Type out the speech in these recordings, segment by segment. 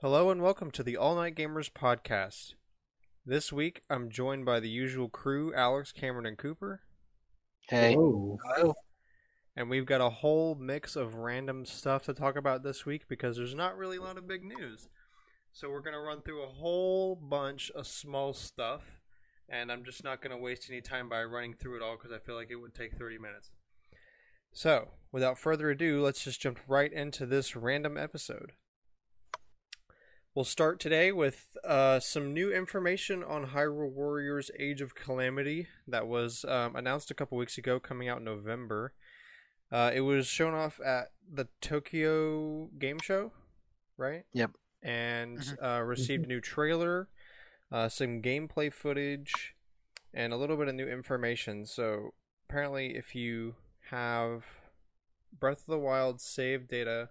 Hello and welcome to the All Night Gamers podcast. This week I'm joined by the usual crew Alex, Cameron, and Cooper. Hey. Hello. And we've got a whole mix of random stuff to talk about this week because there's not really a lot of big news. So we're going to run through a whole bunch of small stuff. And I'm just not going to waste any time by running through it all because I feel like it would take 30 minutes. So, without further ado, let's just jump right into this random episode. We'll start today with uh, some new information on Hyrule Warriors Age of Calamity that was um, announced a couple weeks ago, coming out in November. Uh, it was shown off at the Tokyo Game Show, right? Yep. And uh, received a new trailer, uh, some gameplay footage, and a little bit of new information. So, apparently, if you have Breath of the Wild save data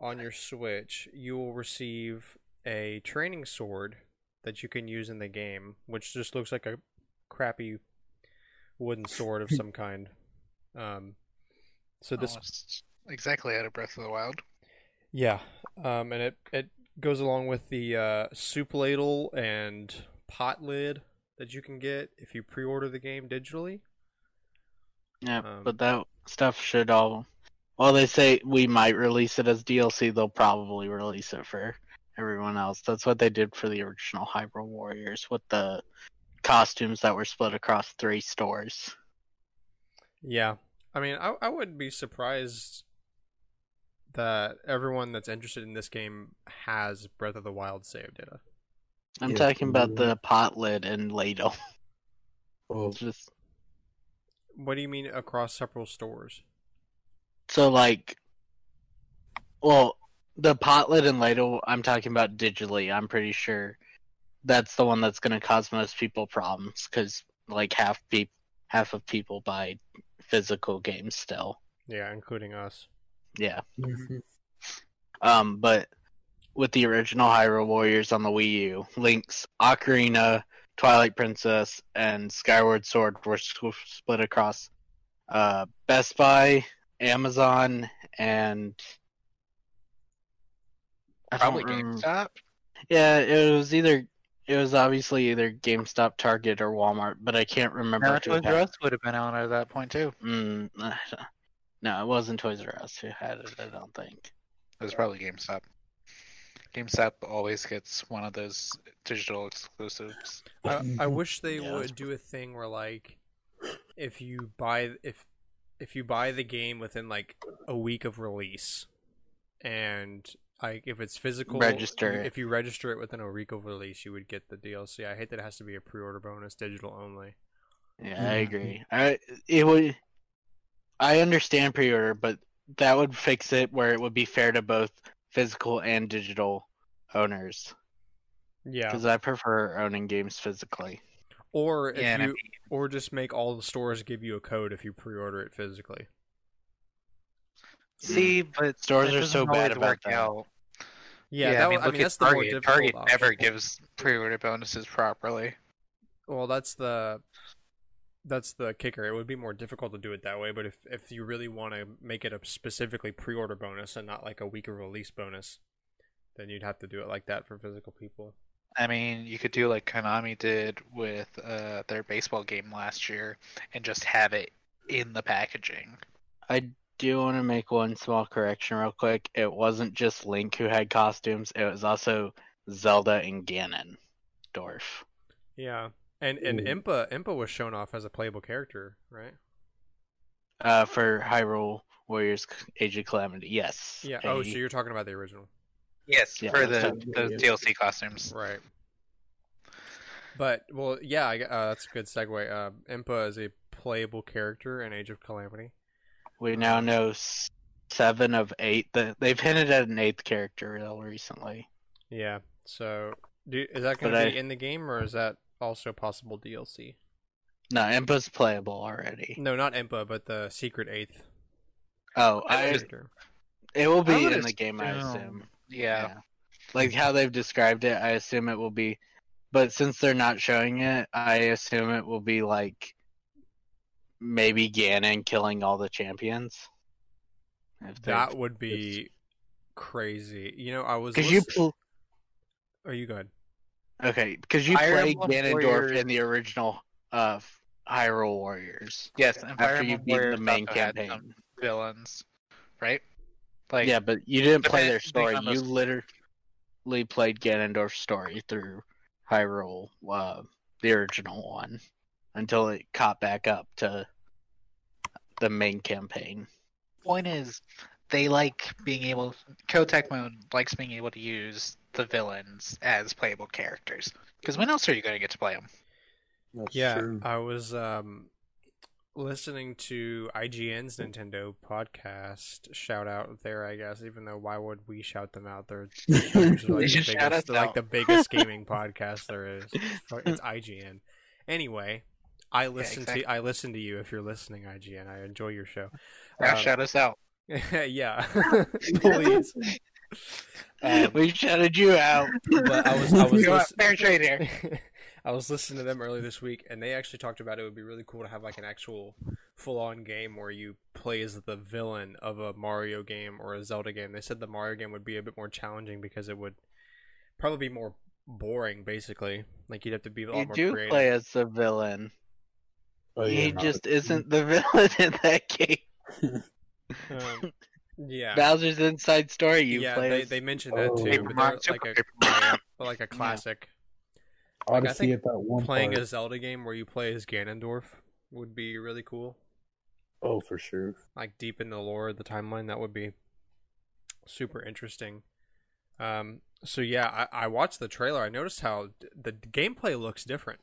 on your Switch, you will receive a training sword that you can use in the game, which just looks like a crappy wooden sword of some kind. Um, so this, Almost exactly out of Breath of the Wild. yeah, um, and it it goes along with the uh, soup ladle and pot lid that you can get if you pre-order the game digitally. Yeah, Um, but that stuff should all. Well, they say we might release it as DLC. They'll probably release it for everyone else. That's what they did for the original Hyrule Warriors with the costumes that were split across three stores. Yeah, I mean, I I wouldn't be surprised that everyone that's interested in this game has Breath of the Wild save data. I'm Yeah, talking about the pot lid and ladle. Well, Just What do you mean across several stores? so like, well, the pot lid and ladle. I'm talking about digitally. I'm pretty sure that's the one that's going to cause most people problems because like half peop half of people buy physical games still. Yeah, including us. Yeah. mhm. Um, but with the original Hyrule Warriors on the Wii U, Link's Ocarina, Twilight Princess, and Skyward Sword were split across uh, Best Buy, Amazon, and I Probably GameStop. Yeah, it was either it was obviously either GameStop, Target, or Walmart, but I can't remember. No, Toys R Us would have been out at that point too. Mm, no, it wasn't Toys R Us who had it. I don't think. It was probably GameStop. GameStop always gets one of those digital exclusives. I, I wish they Yeah. would do a thing where like if you buy if if you buy the game within like a week of release and like if it's physical Register you- if you register it within a week of release you would get the DLC. I hate that it has to be a pre-order bonus digital only. Yeah, I agree. I it would. I understand pre-order, but that would fix it where it would be fair to both physical and digital owners. Yeah. Because I prefer owning games physically. Or if Yeah, and I you or just make all the stores give you a code if you pre-order it physically. See, mm. but Stores are so bad about that. out. Yeah, that, I mean, I look mean at that's the more Target. Target option. never gives pre-order bonuses properly. Well, that's the that's the kicker. It would be more difficult to do it that way, but if if you really want to make it a specifically pre-order bonus and not like a week of release bonus, then you'd have to do it like that for physical people. I mean, you could do like Konami did with uh, their baseball game last year and just have it in the packaging. I do want to make one small correction real quick. It wasn't just Link who had costumes. It was also Zelda and Ganondorf. Yeah. And and Ooh. Impa Impa was shown off as a playable character, right? Uh, for Hyrule Warriors Age of Calamity. Yes. Yeah. Oh, a- so you're talking about the original. Yes, Yeah, for the, how- the. DLC costumes. Right. But well, yeah, uh, that's a good segue. Uh, Impa is a playable character in Age of Calamity. We now know seven of eight. The, they've hinted at an eighth character real recently. Yeah. So, do, is that going But to I- be in the game, or is that also possible DLC? No, Impa's playable already. No, not Impa, but the secret eighth Oh, I, character. it will be in the game, I assume- assume. Yeah. Like how they've described it, I assume it will be. But since they're not showing it, I assume it will be like maybe Ganon killing all the champions. If That would be crazy. You know, I was. because you pl- Are you good? Okay because you Fire play Ganondorf Warriors- in the original uh Hyrule Warriors Yes, and Fire after you beat the main campaign. villains, right? Like yeah, but you didn't play their story. You literally played Ganondorf's story through Hyrule, uh, the original one, until it caught back up to the main campaign. point is they like being able Koei Tecmo likes being able to use the villains as playable characters. Because when else are you going to get to play them? That's Yeah, true. I was um listening to IGN's Nintendo podcast. Shout out there, I guess. Even though why would we shout them out? They're, they're like, They the shout biggest, us they're like the biggest gaming podcast there is. It's IGN. Anyway, I listen exactly. to I listen to you if you're listening, IGN. I enjoy your show. Yeah, Um, shout us out. yeah, please. Um, we shouted you out. but I was I was You know listen- Fair trade here. I was listening to them earlier this week, and they actually talked about it would be really cool to have like an actual full-on game where you play as the villain of a Mario game or a Zelda game. They said the Mario game would be a bit more challenging because it would probably be more boring. Basically, like you'd have to be a lot You more do creative. play as the villain. Oh, yeah, he just it's- isn't the villain in that game. Um, yeah, Bowser's Inside Story. You yeah. play They, as they mentioned that Oh. too, Paper but they're like a but like a classic. Odyssey think at that one Playing part. a Zelda game where you play as Ganondorf would be really cool. Oh, for sure. like deep in the lore of the timeline that would be super interesting um so yeah i, I watched the trailer i noticed how d- the gameplay looks different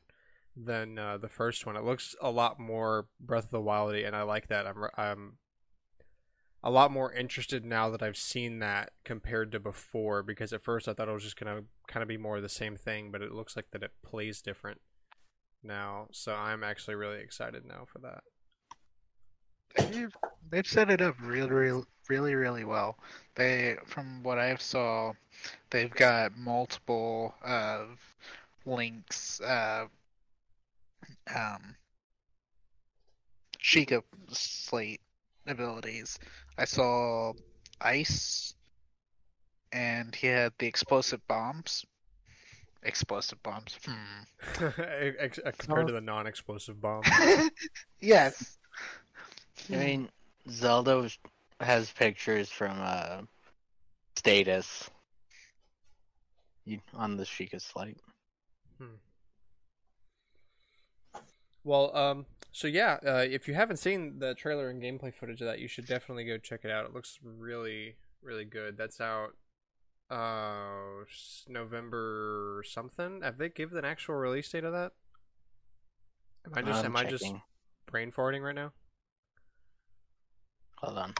than uh, the first one it looks a lot more breath of the wildy and i like that i'm re- i'm a lot more interested now that i've seen that compared to before because at first i thought it was just gonna kind of be more of the same thing but it looks like that it plays different now so i'm actually really excited now for that They've, they've set it up really, really, really, really well. They, from what I've saw, they've got multiple uh, links, uh, um, Sheikah slate abilities. I saw ice, and he had the explosive bombs. Explosive bombs. Hmm. Ex- compared to the non-explosive bomb. yes. I mean, Zelda was- has pictures from uh, status you, on the Sheikah slate. Well, um, so yeah, uh, if you haven't seen the trailer and gameplay footage of that, you should definitely go check it out. It looks really, really good. That's out, uh, November something. Have they given an actual release date of that? Am I just I'm am I just brain farting right now? Hold on.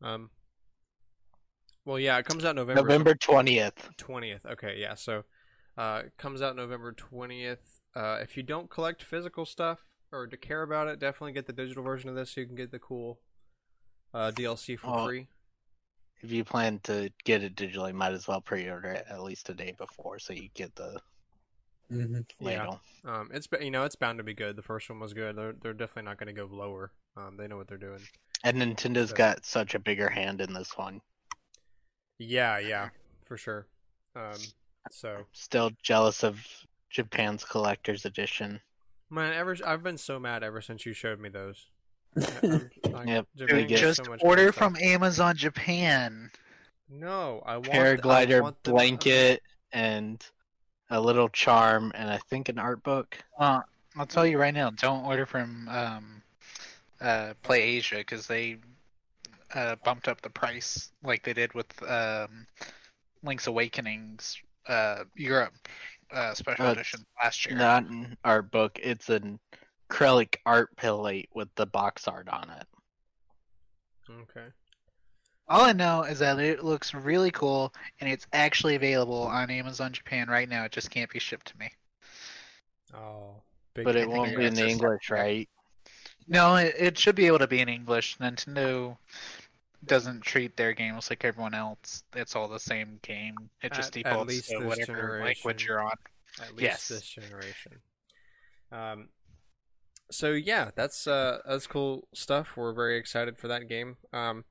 Um. Well, yeah, it comes out November November twentieth. twentieth. Okay, yeah. So, uh, comes out November twentieth. Uh, if you don't collect physical stuff or to care about it, definitely get the digital version of this so you can get the cool uh, DLC for Oh, free. If you plan to get it digitally, might as well pre-order it at least a day before, so you get the hmm Yeah. Um, it's you know it's bound to be good. The first one was good. They're they're definitely not going to go lower. Um, they know what they're doing. And Nintendo's So- got such a bigger hand in this one. Yeah, yeah, for sure. Um, so Still jealous of Japan's collector's edition. man, ever I've been so mad ever since you showed me those. I'm- like, Yep, Japan we Dude, just so order from Amazon Japan. No, I want I Paraglider want the- blanket and a little charm and I think an art book. Uh, I'll tell you right now, don't order from um, uh, Play Asia because they uh, bumped up the price like they did with um, Link's Awakenings uh, Europe uh, special Uh, edition last year. Not an art book. It's an acrylic art plate with the box art on it. Okay. All I know is that it looks really cool and it's actually available on Amazon Japan right now. It just can't be shipped to me. Oh, big But it won't be in English, right? No, it, it should be able to be in English. Nintendo doesn't treat their games like everyone else. It's all the same game. It just At- at defaults least to this whatever language generation. you're on. At least Yes. this generation. Um, so yeah, that's uh that's cool stuff. We're very excited for that game. Um,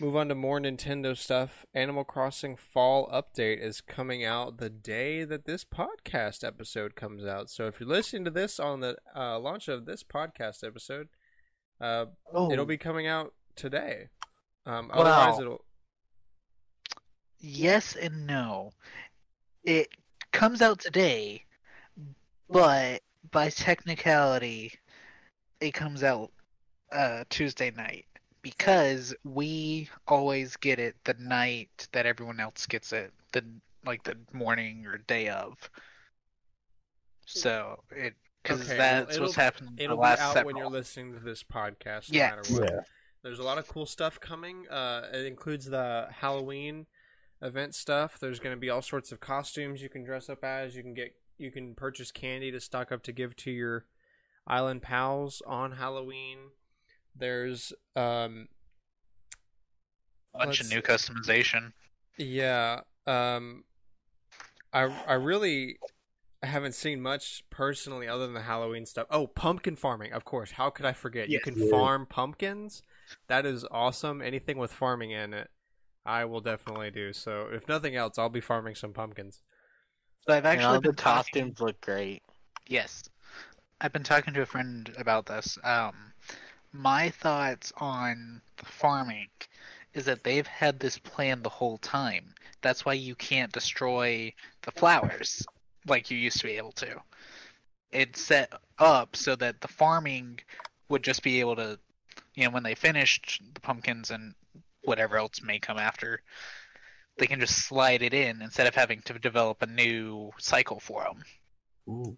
move on to more Nintendo stuff. Animal Crossing Fall Update is coming out the day that this podcast episode comes out. So if you're listening to this on the uh, launch of this podcast episode, uh, Oh, it'll be coming out today. Um, Wow. otherwise, it'll Yes and no. It comes out today, but by technicality, it comes out uh, Tuesday night because we always get it the night that everyone else gets it, the like the morning or day of. So it because Okay, well, that's what's it'll- happened it'll be last out several. when you're listening to this podcast. No Yeah. Matter what. Yeah. There's a lot of cool stuff coming. Uh, it includes the Halloween event stuff. There's going to be all sorts of costumes you can dress up as. You can get you can purchase candy to stock up to give to your island pals on Halloween. There's um bunch of new customization. yeah um I I really haven't seen much personally other than the Halloween stuff. Oh, pumpkin farming, of course. How could I forget? You can Yeah. farm pumpkins. That is awesome. Anything with farming in it, I will definitely do. So, if nothing else, I'll be farming some pumpkins. So I've and actually all the been talking- costumes look great. Yes. I've been talking to a friend about this. Um, my thoughts on the farming is that they've had this plan the whole time. That's why you can't destroy the flowers like you used to be able to. It's set up so that the farming would just be able to, you know, when they finished the pumpkins and whatever else may come after, they can just slide it in instead of having to develop a new cycle for them. Ooh.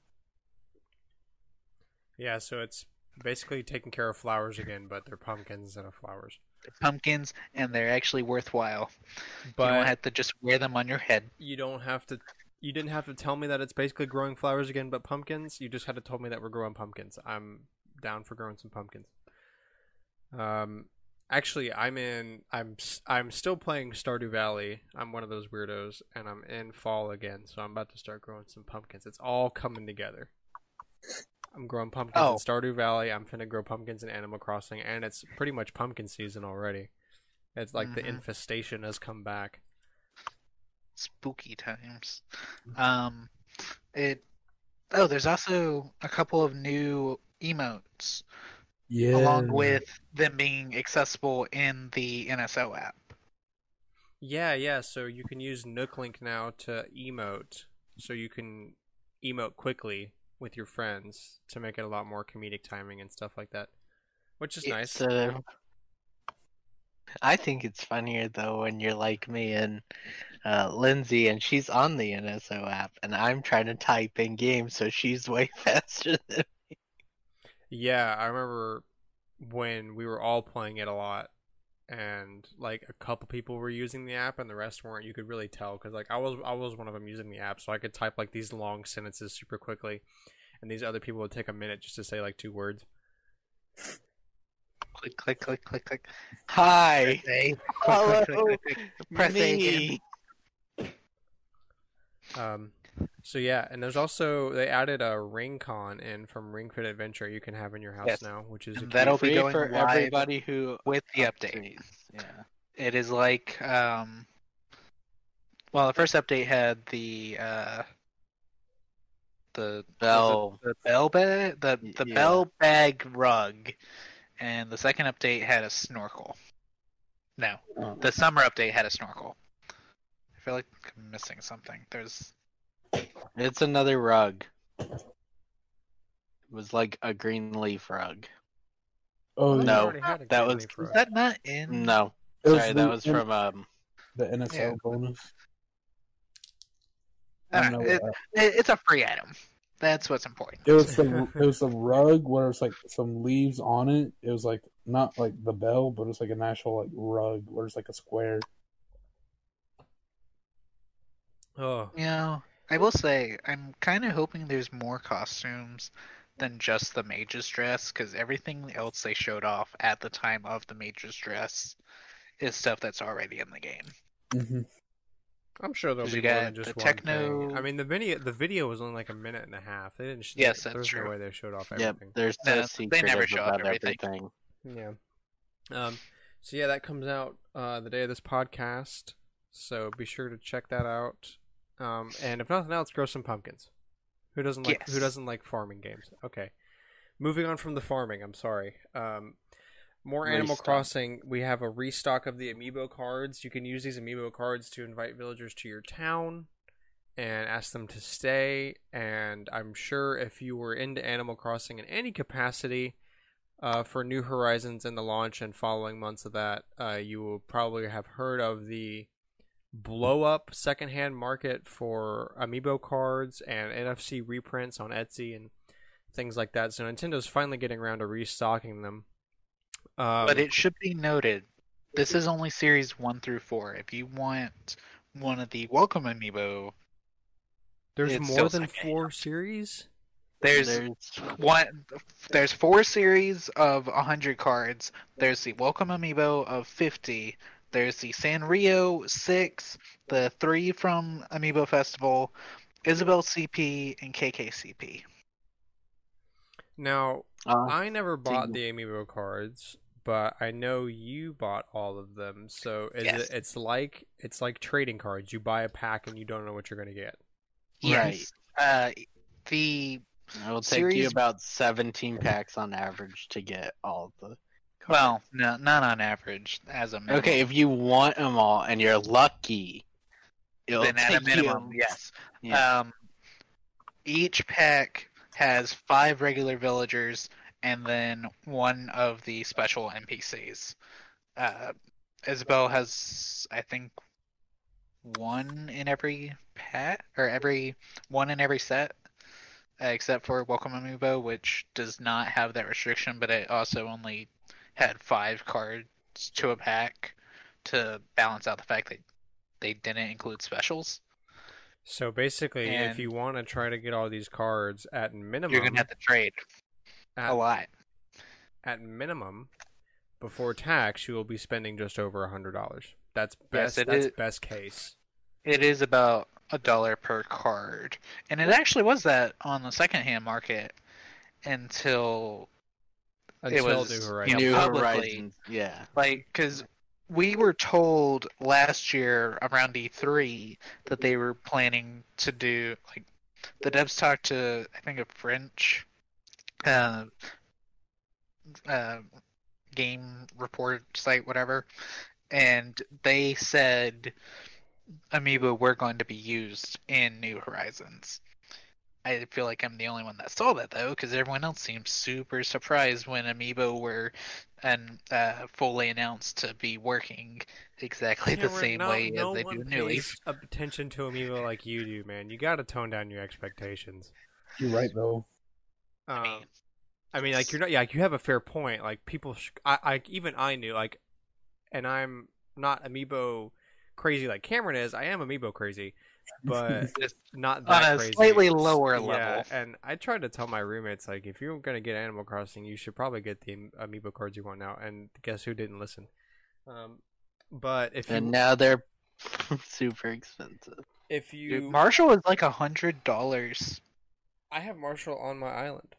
Yeah, so it's basically taking care of flowers again, but they're pumpkins instead of flowers. pumpkins and they're actually worthwhile. But you don't have to just wear them on your head. you don't have to you didn't have to tell me that it's basically growing flowers again but pumpkins you just had to tell me that we're growing pumpkins i'm down for growing some pumpkins um actually i'm in i'm I'm still playing stardew valley i'm one of those weirdos and i'm in fall again so i'm about to start growing some pumpkins it's all coming together i'm growing pumpkins Oh. in stardew valley i'm finna grow pumpkins in animal crossing and it's pretty much pumpkin season already it's like the Mhm. infestation has come back Spooky times. Um, it. Oh, there's also a couple of new emotes Yeah. along with them being accessible in the NSO app. Yeah, yeah. So you can use NookLink now to emote, so you can emote quickly with your friends to make it a lot more comedic timing and stuff like that, which is Yeah, nice. So I think it's funnier though when you're like me and uh, Lindsay, and she's on the NSO app, and I'm trying to type in game, so she's way faster than. Yeah, I remember when we were all playing it a lot, and like a couple people were using the app, and the rest weren't. You could really tell because like I was I was one of them using the app, so I could type like these long sentences super quickly, and these other people would take a minute just to say like two words. Click, click, click, click, click. Hi, Press A. Click, Hello, click, click, click, click. Press A again. me. Um, so yeah, and there's also they added a Ring Con in from Ring Fit Adventure you can have in your house Yes. now, which is a And cute- that'll be going for live everybody who with the update. Yeah. It is like um well the first update had the uh the Bell. the bell bag the the yeah. bell bag rug and the second update had a snorkel. No, Oh. the summer update had a snorkel. I feel like I'm missing something. There's It's another rug. It was like a green leaf rug. Oh, No, already had a that green was- is that not in No, sorry, the- that was from um. the NSL Yeah. bonus. I I don't don't know, know it- it- it's a free item. That's what's important. It was the it was a rug where it's like some leaves on it. It was like not like the bell, but it's like an actual like rug where it's like a square. Oh, You know, I will say I'm kind of hoping there's more costumes than just the mage's dress, because everything else they showed off at the time of the mage's dress is stuff that's already in the game. hmm I'm sure there'll be you more got than just the one techno- thing. I mean, the video the video was only like a minute and a half. They didn't. sh- Yes, that's was true. no way they showed off everything. Yep, everything. there's No, no they secret never show off everything. everything. Yeah. Um. So yeah, that comes out uh, the day of this podcast. So be sure to check that out. Um. And if nothing else, grow some pumpkins. Who doesn't like Who doesn't like farming games? Okay. Moving on from the farming. I'm sorry. Um. More Animal Restock. Crossing. We have a restock of the amiibo cards. You can use these amiibo cards to invite villagers to your town and ask them to stay. And I'm sure if you were into Animal Crossing in any capacity uh, for New Horizons and the launch and following months of that, uh, you will probably have heard of the blow up secondhand market for amiibo cards and NFC reprints on Etsy and things like that. So Nintendo's finally getting around to restocking them. Um, But it should be noted, this is only series one through four. If you want one of the welcome amiibo, there's more than secondhand. four series. there's one. There's four series of hundred cards. There's the welcome amiibo of fifty. There's the Sanrio six, the three from Amiibo Festival, Isabelle CP, and KKCP. Now, Uh, I never bought the amiibo cards, but I know you bought all of them. So is Yes. it? It's like it's like trading cards. You buy a pack and you don't know what you're gonna get. Right. Uh, the it will take you series- about 17 packs on average to get all of the. Cards. well, no, not on average as a minimum. okay, if you want them all and you're lucky, then at a minimum, you- yes. Yeah. Um, each pack has five regular villagers and then one of the special NPCs. Uh, Isabelle has, I think, one in every pack or every one in every set, except for Welcome Amiibo, which does not have that restriction, but it also only had five cards to a pack to balance out the fact that they didn't include specials. So basically, if you want to try to get all these cards at minimum, You're gonna have to trade at, a lot. at minimum before tax, you will be spending just over a hundred dollars. That's best. it that's is. best case. It is about a dollar per card, and it actually was that on the secondhand market until Until was, New you Horizons. know, New Horizons, yeah. like because we were told last year around E3 that they were planning to do like the devs talked to I think a French uh, uh, game report site whatever, and they said Amiibo were going to be used in New Horizons. I feel like I'm the only one that saw that though, because everyone else seemed super surprised when Amiibo were and uh, fully announced to be working exactly the same no, way no as they one do New Leaf. attention to Amiibo like you do, man. You got to tone down your expectations. You're right though. Um, I mean, I mean, like you're not. Yeah, like, you have a fair point. Like people, sh- I, I, even I knew. Like, and I'm not amiibo crazy like Cameron is. I am amiibo crazy, but just not on that a crazy. slightly lower Yeah, level. and I tried to tell my roommates like, if you're gonna get Animal Crossing, you should probably get the amiibo cards you want now. And guess who didn't listen? Um, but if you And now they're super expensive. if you Dude, Marshall is like a hundred dollars. I have Marshall on my island.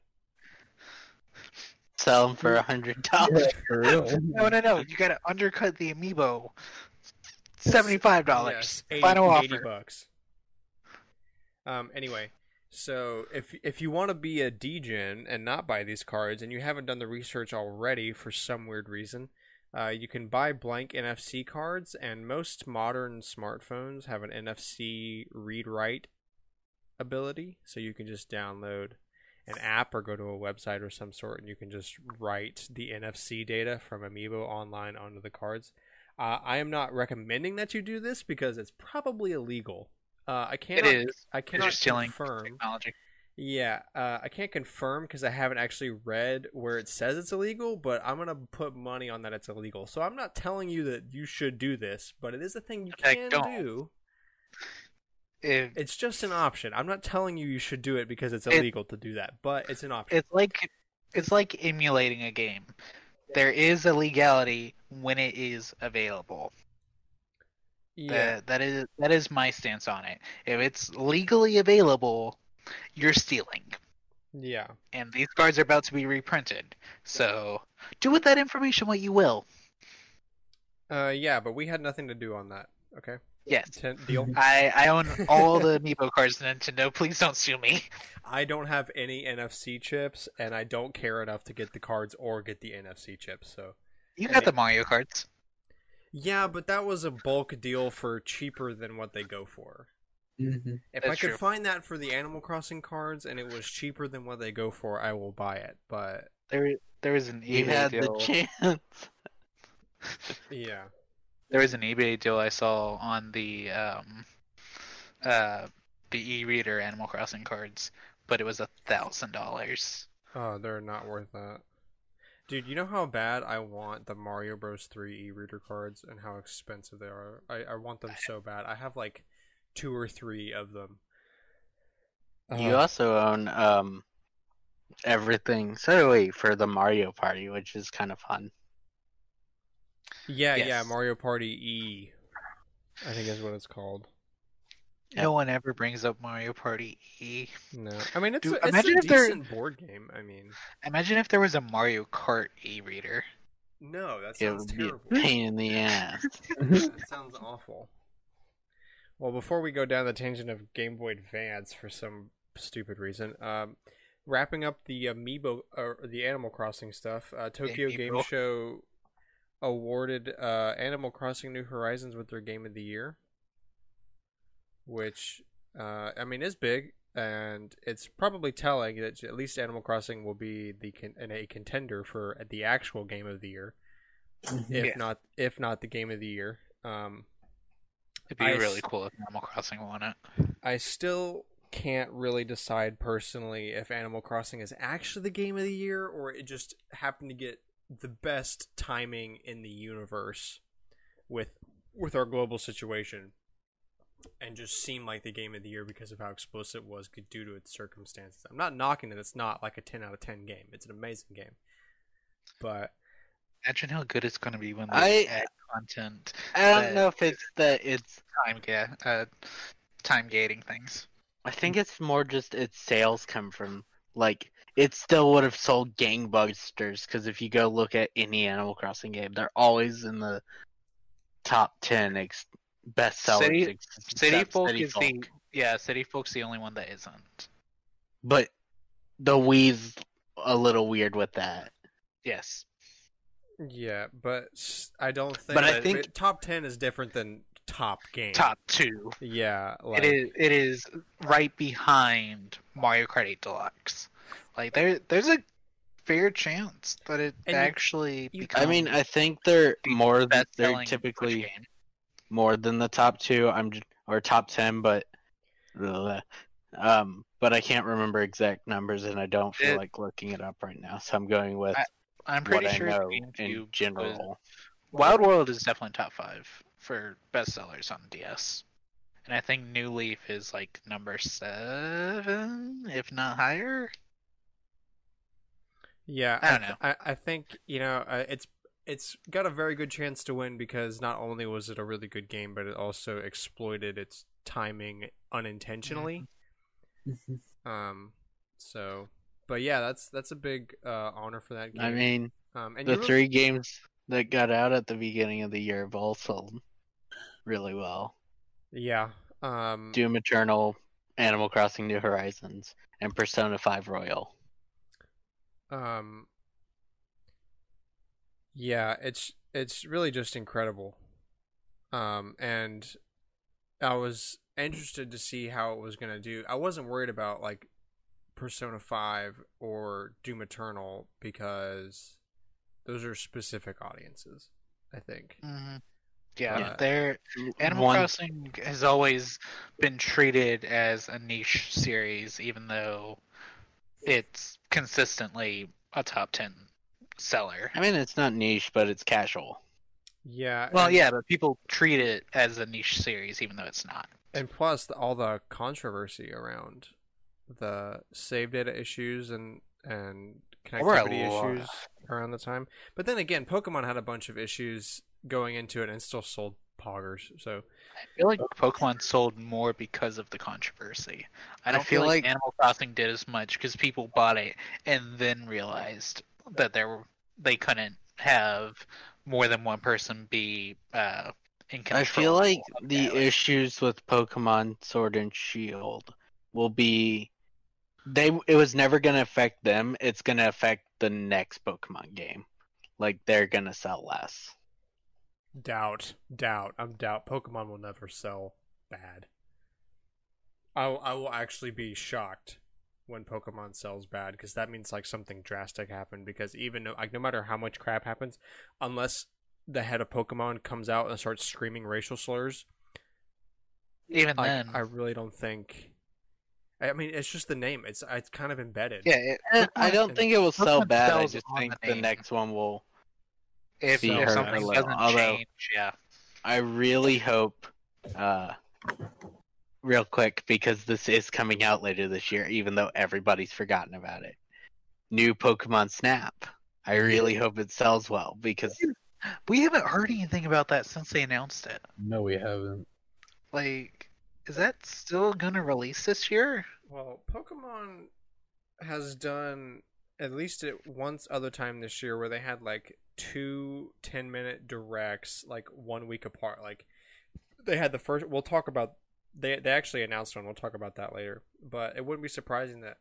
Sell them for a hundred dollars. Yeah, for real. No, no, no! You gotta undercut the amiibo. Seventy-five dollars. Yes, 80 Final 80 offer. bucks. Um. Anyway, so if if you want to be a degen and not buy these cards, and you haven't done the research already for some weird reason, uh, you can buy blank NFC cards, and most modern smartphones have an NFC read-write ability, so you can just download an app or go to a website or some sort, and you can just write the NFC data from Amiibo online onto the cards. Uh, I am not recommending that you do this because it's probably illegal. Uh, I It cannot. is. I cannot stealing confirm. technology. Yeah, uh, I can't confirm because I haven't actually read where it says it's illegal, but I'm gonna put money on that it's illegal. So I'm not telling you that you should do this, but it is a thing you can don't. If It's just an option. I'm not telling you you should do it because it's It- illegal to do that, but it's an option. it's like it's like emulating a game. There is a legality when it is available. Yeah. That that is that is my stance on it. If it's legally available, you're stealing. Yeah. And these cards are about to be reprinted. So do with that information what you will. Uh, yeah, but we had nothing to do on that. Okay. Yes. Ten- deal. I, I own all the Amiibo cards Nintendo. Please don't sue me. I don't have any NFC chips, and I don't care enough to get the cards or get the NFC chips. So You got the Mario cards. Yeah, but that was a bulk deal for cheaper than what they go for. Mhm. If I could true. find that for the Animal Crossing cards and it was cheaper than what they go for, I will buy it. But There there was an You eBay had deal. the chance. yeah, There was an eBay deal I saw on the um uh the e-reader Animal Crossing cards, but it was a thousand dollars. oh, they're not worth that. Dude, you know how bad I want the Mario Bros. 3 e-reader cards and how expensive they are. I, I want them so bad. I have like two or three of them. You Uh, also own um everything. So do we for the Mario Party, which is kind of fun. yeah, yeah, Mario Party E. I think is what it's called. No one ever brings up Mario Party E. No, I mean it's Dude, a, it's imagine a if they're- decent board game. I mean, Imagine if there was a Mario Kart e-reader. no, that It sounds would be terrible. a pain in the ass. that sounds awful. Well, before we go down the tangent of Game Boy Advance for some stupid reason, um, wrapping up the Amiibo or the Animal Crossing stuff, uh, Tokyo Game Show awarded uh, Animal Crossing New Horizons with their Game of the Year, which uh, I mean is big, and it's probably telling that at least Animal Crossing will be the con- a contender for the actual Game of the Year Mhm. if Yeah. not if not the game of the year. Um, It'd be I really s- cool if Animal Crossing won it. I still can't really decide personally if Animal Crossing is actually the game of the year or it just happened to get the best timing in the universe with with our global situation and just seemed like the game of the year because of how explosive it was due to its circumstances. I'm not knocking it. It's not like a 10 out of 10 game. It's an amazing game. But Imagine how good it's going to be when I- they add content, I don't know if it's that it's time ga- uh, time gating things. I think it's more just its sales come from like it still would have sold gangbusters because if you go look at any Animal Crossing game, they're always in the top ten ex- best sellers. City- City Folk City is the yeah, City Folk's the only one that isn't. but the Wii's a little weird with that. Yes, yeah, but I don't think But I that- think- top 10 is different than top game. top two. Yeah, like, It is it is right behind Mario Kart 8 Deluxe. Like there there's a fair chance that it And actually you- becomes I mean, I think they're more. th- best They're typically game. More than the top two. I'm j- or top ten, but um, but I can't remember exact numbers, and I don't feel It- like looking it up right now. So I'm going with I'm pretty what sure I know in GameCube was- general. Wild World is definitely top five for bestsellers on DS. And I think New Leaf is like number seven, if not higher. Yeah, I don't th- know. I, I think you know uh, it's it's got a very good chance to win because not only was it a really good game, but it also exploited its timing unintentionally. Mhm. Um, so, but yeah, that's that's a big uh, honor for that game. I mean, um, and the you really- three games that got out at the beginning of the year have all sold really well. yeah, um, Doom Eternal, Animal Crossing New Horizons, and Persona 5 Royal. um, yeah, it's it's really just incredible. Um, and I was interested to see how it was gonna do. I wasn't worried about like Persona Five or Doom Eternal because those are specific audiences. I think. Mm-hmm. Yeah, Uh, they're Animal One- Crossing has always been treated as a niche series, even though it's consistently a top ten seller. I mean, it's not niche, but it's casual. Yeah. Well, and- yeah, but people treat it as a niche series, even though it's not. And plus, the, all the controversy around the save data issues and and were a connectivity issues around the time. But then again, Pokemon had a bunch of issues going into it and still sold poggers. So I feel like Pokemon sold more because of the controversy. I I don't feel, feel like, like- Animal Crossing did as much because people bought it and then realized that there they couldn't have more than one person be uh, in control. I feel like the that. issues with Pokemon Sword and Shield will be they it was never going to affect them. It's going to affect the next Pokemon game. Like they're going to sell less. doubt, doubt. I'm doubt. Pokemon will never sell bad. I will- I will actually be shocked when Pokemon sells bad because that means like something drastic happened. Because even like no matter how much crap happens, unless the head of Pokemon comes out and starts screaming racial slurs, even like, then, I really don't think. I mean, it's just the name. It's it's kind of embedded. yeah, it, Eh, I don't and think it will sell bad. I just think the the next one will if, See if something a little, doesn't although- change, yeah. I really hope, uh, real quick, because this is coming out later this year, even though everybody's forgotten about it. New Pokemon Snap. I really hope it sells well because We haven't heard anything about that since they announced it. No, we haven't. Like, is that still gonna release this year? Well, Pokemon has done at least it once other time this year where they had like two 10 minute directs like one week apart. Like they had the first we'll talk about they they actually announced one. We'll talk about that later. But it wouldn't be surprising that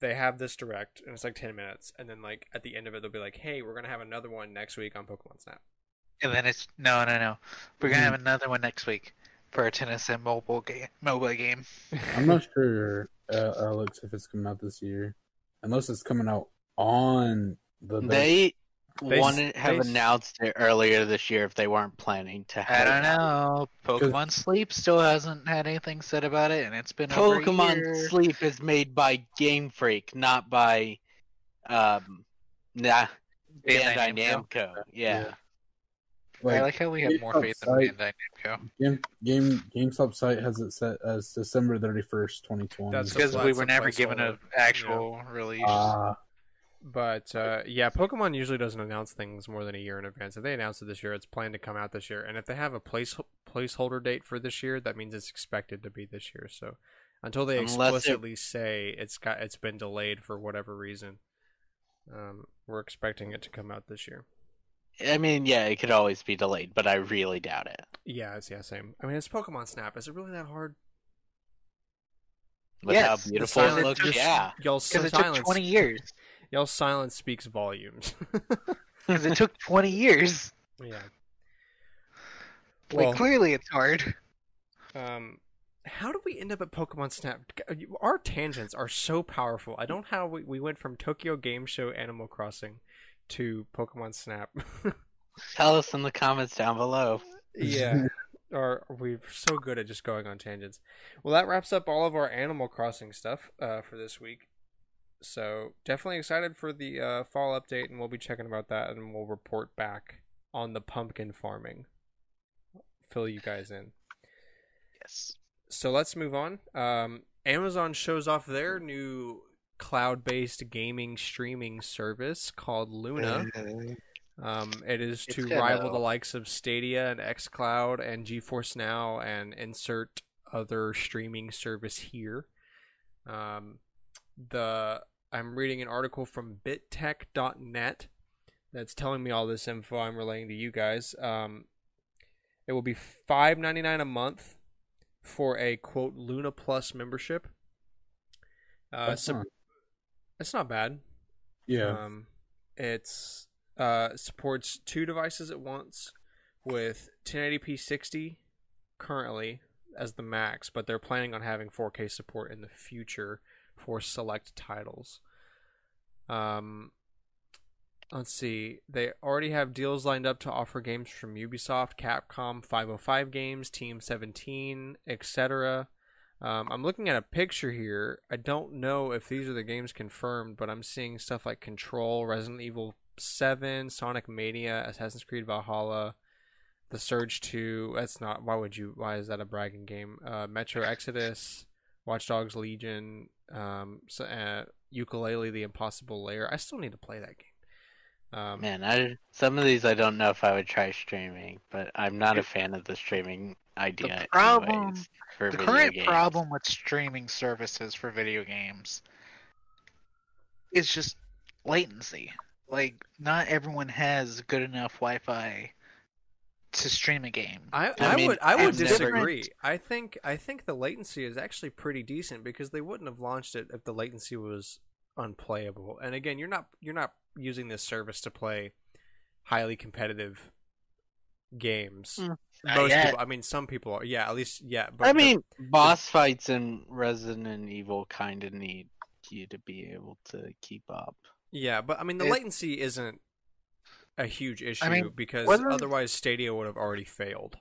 they have this direct and it's like 10 minutes and then like at the end of it they'll be like, "Hey, we're going to have another one next week on Pokemon Snap." And then it's no, no, no. We're gonna have another one next week for a tennis and mobile game. Mobile game. I'm not sure, uh, Alex, if it's coming out this year, unless it's coming out on the. they They s- wanted have they announced it earlier this year if they weren't planning to I don't it know. Pokemon Sleep still hasn't had anything said about it, and it's been over a Pokemon year. Sleep is made by Game Freak, not by um nah Bandai Bandai Namco. Namco. Yeah. Like, I like how we have more GameStop faith in Bandai Namco. Game Game GameStop site has it set as December 31st, 2020. That's Because we were never given an actual release. Ah, But uh, yeah, Pokemon usually doesn't announce things more than a year in advance. If they announce it this year, it's planned to come out this year. And if they have a place placeholder date for this year, that means it's expected to be this year. So until they Unless it- explicitly say it's got it's been delayed for whatever reason, um, we're expecting it to come out this year. I mean, yeah, it could always be delayed, but I really doubt it. Yeah, it's, yeah, same. I mean, it's Pokemon Snap. Is it really that hard? With Yes, how beautiful it looks, yeah. Y'all's Because it took 20 years. Y'all's silence speaks volumes. Because it took 20 years. yeah. Like, Well- clearly it's hard. Um, how do we end up at Pokemon Snap? Our tangents are so powerful. I don't know how we, we went from Tokyo Game Show Animal Crossing to Pokemon Snap. Tell us in the comments down below. yeah. Or we're so good at just going on tangents. Well, that wraps up all of our Animal Crossing stuff uh, for this week. So definitely excited for the uh, fall update, and we'll be checking about that, and we'll report back on the pumpkin farming. Fill you guys in. Yes. So let's move on. Um, Amazon shows off their new cloud-based gaming streaming service called Luna. Um, it is to gonna- rival the likes of Stadia and XCloud and GeForce Now and insert other streaming service here. Um, the I'm reading an article from BitTech.net that's telling me all this info I'm relaying to you guys. Um, it will be $5.99 a month for a quote Luna Plus membership. Uh, that's so not- it's not bad. yeah. Um, it's uh, supports two devices at once with 1080p 60 currently as the max, but they're planning on having 4K support in the future for select titles. Um, let's see. They already have deals lined up to offer games from Ubisoft, Capcom, 505 Games, Team 17, etc. Um, I'm looking at a picture here. I don't know if these are the games confirmed, but I'm seeing stuff like Control, Resident Evil 7, Sonic Mania, Assassin's Creed Valhalla, The Surge 2. That's not. Why would you? Why is that a bragging game? Uh, Metro Exodus, Watch Dogs Legion, um, so, uh, Yooka-Laylee: The Impossible Lair. I still need to play that game. Um, Man, I some of these I don't know if I would try streaming, but I'm not a fan of the streaming idea. The problem- anyways, for the video current games. problem with streaming services for video games is just latency. Like, not everyone has good enough Wi-Fi to stream a game. I, I I, mean, would I would I've never- disagree. I think I think the latency is actually pretty decent because they wouldn't have launched it if the latency was unplayable. And again, you're not you're not using this service to play highly competitive games. Mm, Most yet. people, I mean, some people are. Yeah, at least yeah. But I the- mean, boss fights in Resident Evil kind of need you to be able to keep up. yeah, but I mean, the It- latency isn't a huge issue mean, because wasn't- otherwise Stadia would have already failed.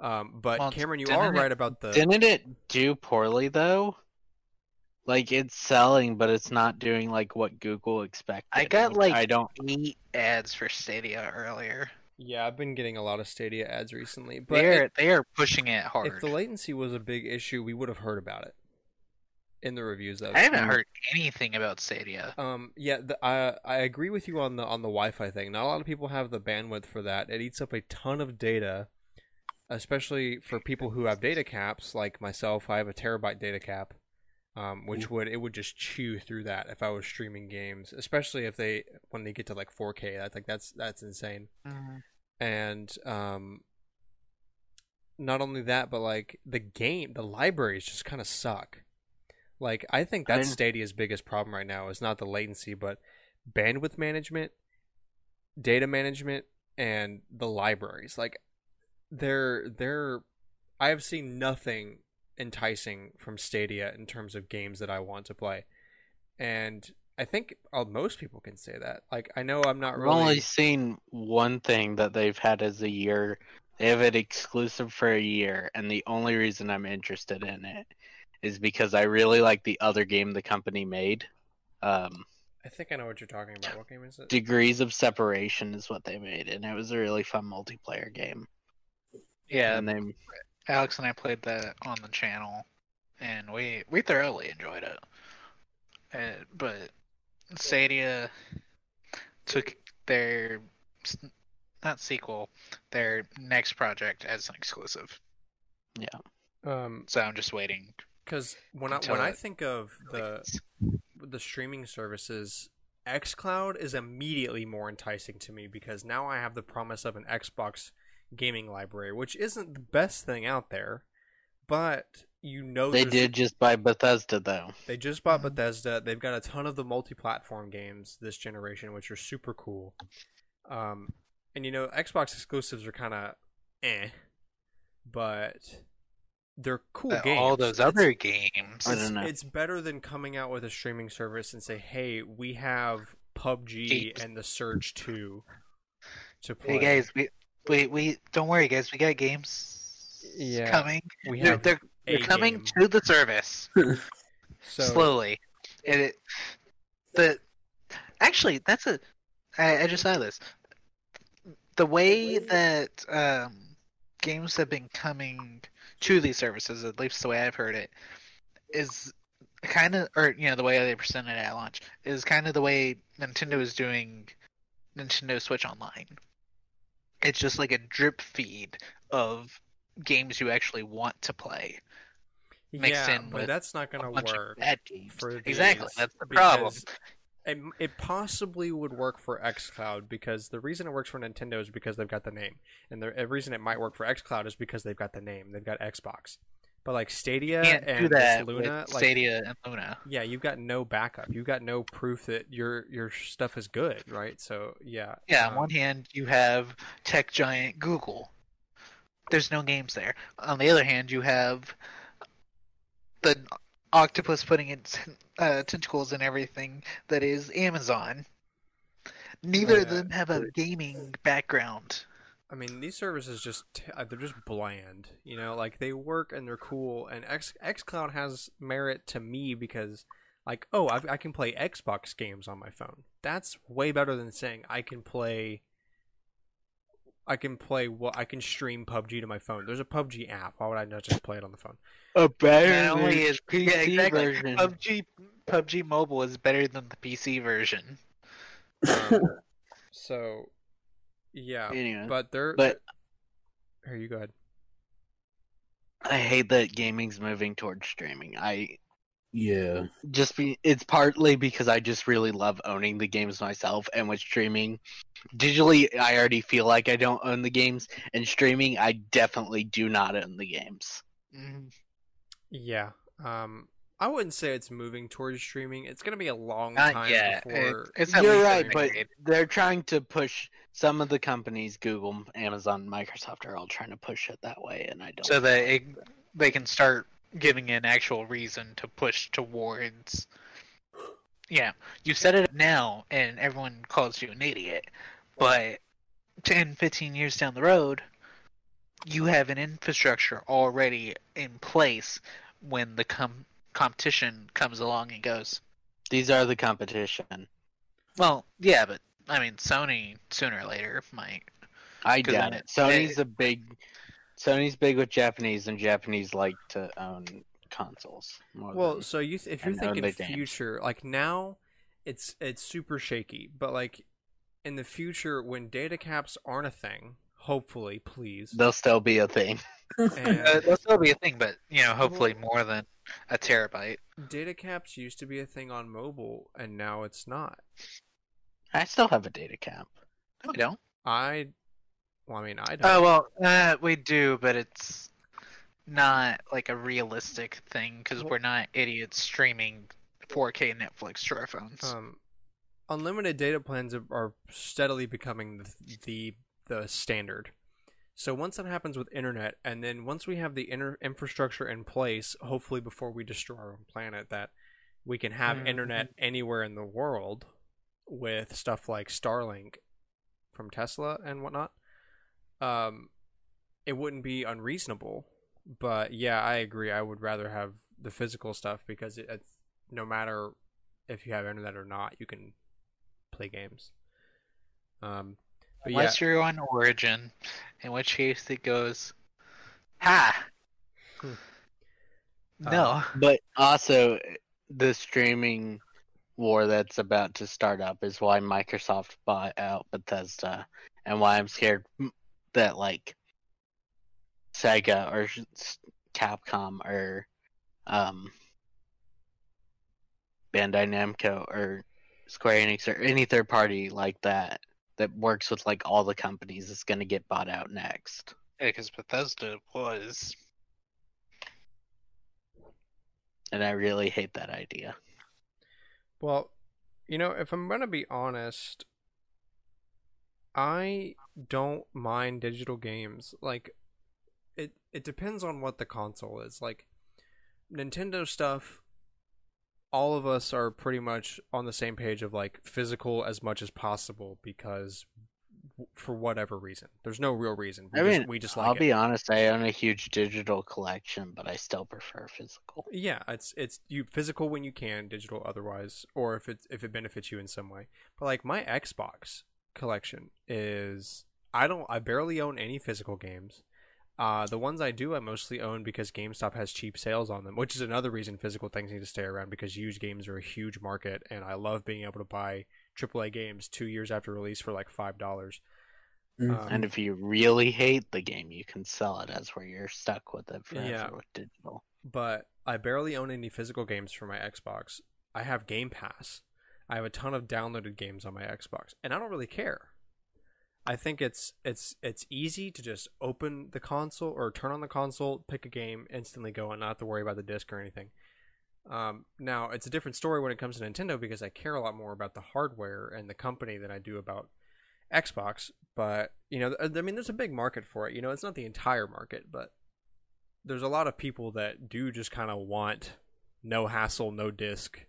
Um, but Well, Cameron, you didn't are it- right about the. Didn't it do poorly though? Like it's selling, but it's not doing like what Google expected. I got, like, I don't. Eight ads for Stadia earlier. Yeah, I've been getting a lot of Stadia ads recently, but They're it- they are pushing it hard. if the latency was a big issue, we would have heard about it in the reviews. Of I haven't heard anything about Stadia. Um, yeah, the, I I agree with you on the on the Wi-Fi thing. Not a lot of people have the bandwidth for that. It eats up a ton of data, especially for people who have data caps like myself. I have a terabyte data cap, um, which would it would just chew through that if I was streaming games, especially if they when they get to like 4K. I think that's that's insane. And um, not only that, but like the game, the libraries just kind of suck. Like I think I that's mean- Stadia's biggest problem right now is not the latency, but bandwidth management, data management, and the libraries. Like they're they're I have seen nothing enticing from Stadia in terms of games that I want to play, and I think uh, most people can say that. Like I know I'm not I've really. only seen one thing that they've had as a year. They have it exclusive for a year, and the only reason I'm interested in it is because I really like the other game the company made. Um, I think I know what you're talking about. What game is it? Degrees of Separation is what they made, and it was a really fun multiplayer game. Yeah, and they Alex and I played that on the channel, and we we thoroughly enjoyed it. Uh, but Stadia took their s- not sequel, their next project as an exclusive. Um, So I'm just waiting. Because when I when I think of the the streaming services, XCloud is immediately more enticing to me because now I have the promise of an Xbox gaming library, which isn't the best thing out there, but you know they did just buy Bethesda though. They just bought Bethesda. They've got a ton of the multi-platform games this generation, which are super cool. Um, and you know, Xbox exclusives are kind of eh, but they're cool Uh, games. all those It's- other games. I it's, don't know. it's better than coming out with a streaming service and say, "Hey, we have PUBG Games. and the Surge 2 to play." Hey guys, we we we don't worry, guys. We got games Yeah, coming. we They're, have they're, they're coming game. to the service. so, slowly. And it, the actually that's a I, I just saw this. The way that um, games have been coming to these services, at least the way I've heard it, is kind of, or you know, the way they presented it at launch is kind of the way Nintendo is doing Nintendo Switch Online. It's just like a drip feed of games you actually want to play mixed yeah, in but with that's not work. of bad games. for Exactly, that's the problem. It, it possibly would work for xCloud because the reason it works for Nintendo is because they've got the name, and the, the reason it might work for xCloud is because they've got the name. They've got Xbox, but like Stadia and Luna, like Stadia and Luna. yeah, you've got no backup. You've got no proof that your your stuff is good, right? So yeah, Yeah, on um, one hand, you have tech giant Google. There's no games there. On the other hand, you have the octopus putting its uh, tentacles and everything that is Amazon. Neither of them have a gaming background. I mean, these services just uh, they're just bland, you know. Like they work and they're cool, and X XCloud has merit to me because, like, oh, I, I can play Xbox games on my phone. That's way better than saying I can play. I can play what I can stream PUBG to my phone. There's a PUBG app. Why would I not just play it on the phone? A better only is PC yeah, exactly. version. PUBG PUBG Mobile is better than the PC version. Um, So, yeah, Anyway, but they're. but- here you go ahead. I hate that gaming's moving towards streaming. I Yeah. just be it's partly because I just really love owning the games myself and with streaming digitally I already feel like I don't own the games and streaming I definitely do not own the games. Mhm. Yeah. Um, I wouldn't say it's moving towards streaming. It's gonna be a long Not time yet. before. It- it's You're right, but decade. they're trying to push some of the companies, Google, Amazon, Microsoft are all trying to push it that way and I don't so that like it, they can start giving an actual reason to push towards. Yeah, you said it up now, and everyone calls you an idiot. But 10, 15 years down the road, you have an infrastructure already in place when the com- competition comes along and goes, These are the competition. well, yeah, but I mean, Sony sooner or later might. I doubt it- Sony's a big Sony's big with Japanese and Japanese like to own consoles. More Well, than- so you th- if you're thinking the games. future, like now, it's it's super shaky. But like in the future, when data caps aren't a thing, hopefully, please. they'll still be a thing. Uh, And that'll still be a thing, but you know, hopefully more than a terabyte. data caps used to be a thing on mobile, and now it's not. I still have a data cap. No, we don't. I, well, I mean, I don't. Oh well, uh, we do, but it's not like a realistic thing because Well- we're not idiots streaming 4K Netflix to our phones. Um, unlimited data plans are- steadily becoming the, the the standard. So once that happens with internet, and then once we have the inter- infrastructure in place, hopefully before we destroy our own planet, that we can have Mhm. internet anywhere in the world with stuff like Starlink from Tesla and whatnot. Um, it wouldn't be unreasonable, but yeah, I agree. I would rather have the physical stuff because it, it's no matter if you have internet or not, you can play games. Um, but yeah, Unless you're on Origin, in which case it goes, ha. Hmm. No. Uh, But also, the streaming war that's about to start up is why Microsoft bought out Bethesda, and why I'm scared that like Sega or Capcom or um, Bandai Namco or Square Enix or any third party like that that works with like all the companies is going to get bought out next. Yeah, because Bethesda was. And I really hate that idea. Well, you know, if I'm gonna be honest, I don't mind digital games. Like, it it depends on what the console is. Like, Nintendo stuff. All of us are pretty much on the same page of like physical as much as possible because, w- for whatever reason, there's no real reason. We I just, mean, we just like I'll it. be honest, I own a huge digital collection, but I still prefer physical. Yeah, it's it's you physical when you can, digital otherwise, or if it if it benefits you in some way. But like my Xbox collection is I don't I barely own any physical games. Uh, the ones I do, I mostly own because GameStop has cheap sales on them, which is another reason physical things need to stay around because used games are a huge market, and I love being able to buy AAA games two years after release for like five dollars. Mm. Um, and if you really hate the game, you can sell it as where you're stuck with it forever Yeah. with digital. but I barely own any physical games for my Xbox. I have Game Pass. I have a ton of downloaded games on my Xbox, and I don't really care. I think it's it's it's easy to just open the console or turn on the console, pick a game, instantly go, and not have to worry about the disc or anything. Um, now it's a different story when it comes to Nintendo because I care a lot more about the hardware and the company than I do about Xbox. But you know, I mean, there's a big market for it. You know, it's not the entire market, but there's a lot of people that do just kind of want no hassle, no disc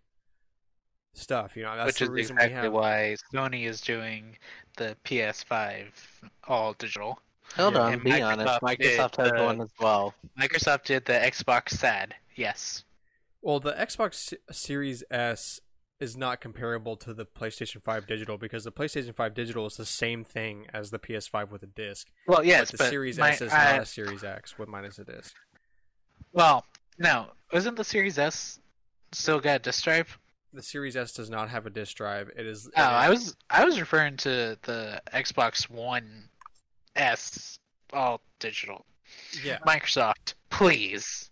stuff. You know, that's which the is reason exactly we have. why Sony is doing the PS5 all digital. Hold Yeah. on, And be honest. Microsoft Microsoft did, has uh, one as well. Microsoft did the Xbox SAD. Yes. Well, the Xbox Series S is not comparable to the PlayStation 5 digital because the PlayStation 5 digital is the same thing as the PS5 with a disc. Well, yes, but but the Series my- S is I- not a Series X with minus a disc. Well, no, isn't the Series S still got a disk drive? The Series S does not have a disk drive. It is. Oh, I was I was referring to the Xbox One S all digital. Yeah. Microsoft, please.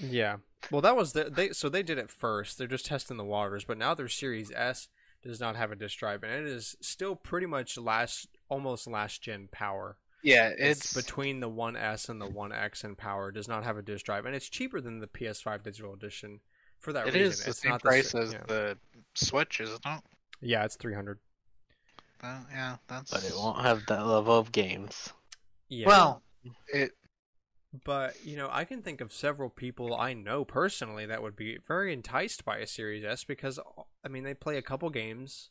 Yeah. Well, that was the, they. So they did it first. They're just testing the waters, but now their Series S does not have a disk drive, and it is still pretty much last, almost last gen power. Yeah, It's, it's, between the One S and the One X in power. Does not have a disk drive, and it's cheaper than the PS5 digital edition for that it reason. is the it's same not price the, sa- as yeah. the Switch, isn't it? Yeah, it's three hundred. Uh, yeah, that's But it won't have that level of games. Yeah. Well, it But you know, I can think of several people I know personally that would be very enticed by a Series S because I mean they play a couple games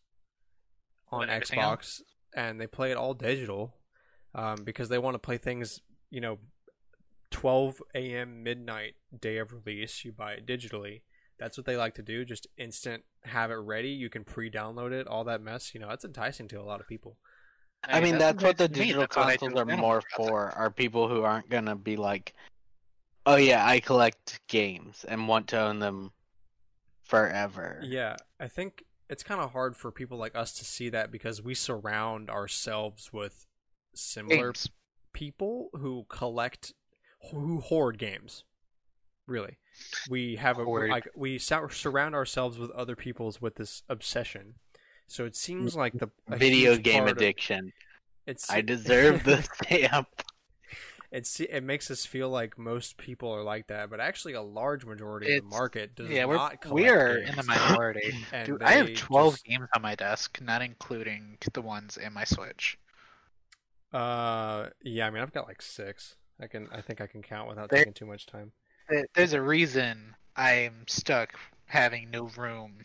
on But everything Xbox and they play it all digital um, because they want to play things. You know, 12 a.m. midnight day of release, you buy it digitally. That's what they like to do. Just instant, have it ready. You can pre-download it. All that mess. You know, that's enticing to a lot of people. I mean, that's what the enticing to me, digital that's what I consoles are Animal more Crossing. for. Are people who aren't gonna be like, "Oh yeah, I collect games and want to own them forever." Yeah, I think it's kind of hard for people like us to see that because we surround ourselves with similar Games. people who collect, who hoard games. Really, we have a Hoard. like we surround ourselves with other people's with this obsession. So it seems like the Video game part of- addiction. it's I deserve the stamp. It's it makes us feel like most people are like that, but actually a large majority of the market does yeah, we're not. we're games. in the minority. Dude, I have 12 just- games on my desk, not including the ones in my Switch. Uh, yeah. I mean, I've got like six. I can. I think I can count without There- taking too much time. There- There's a reason I'm stuck having no room.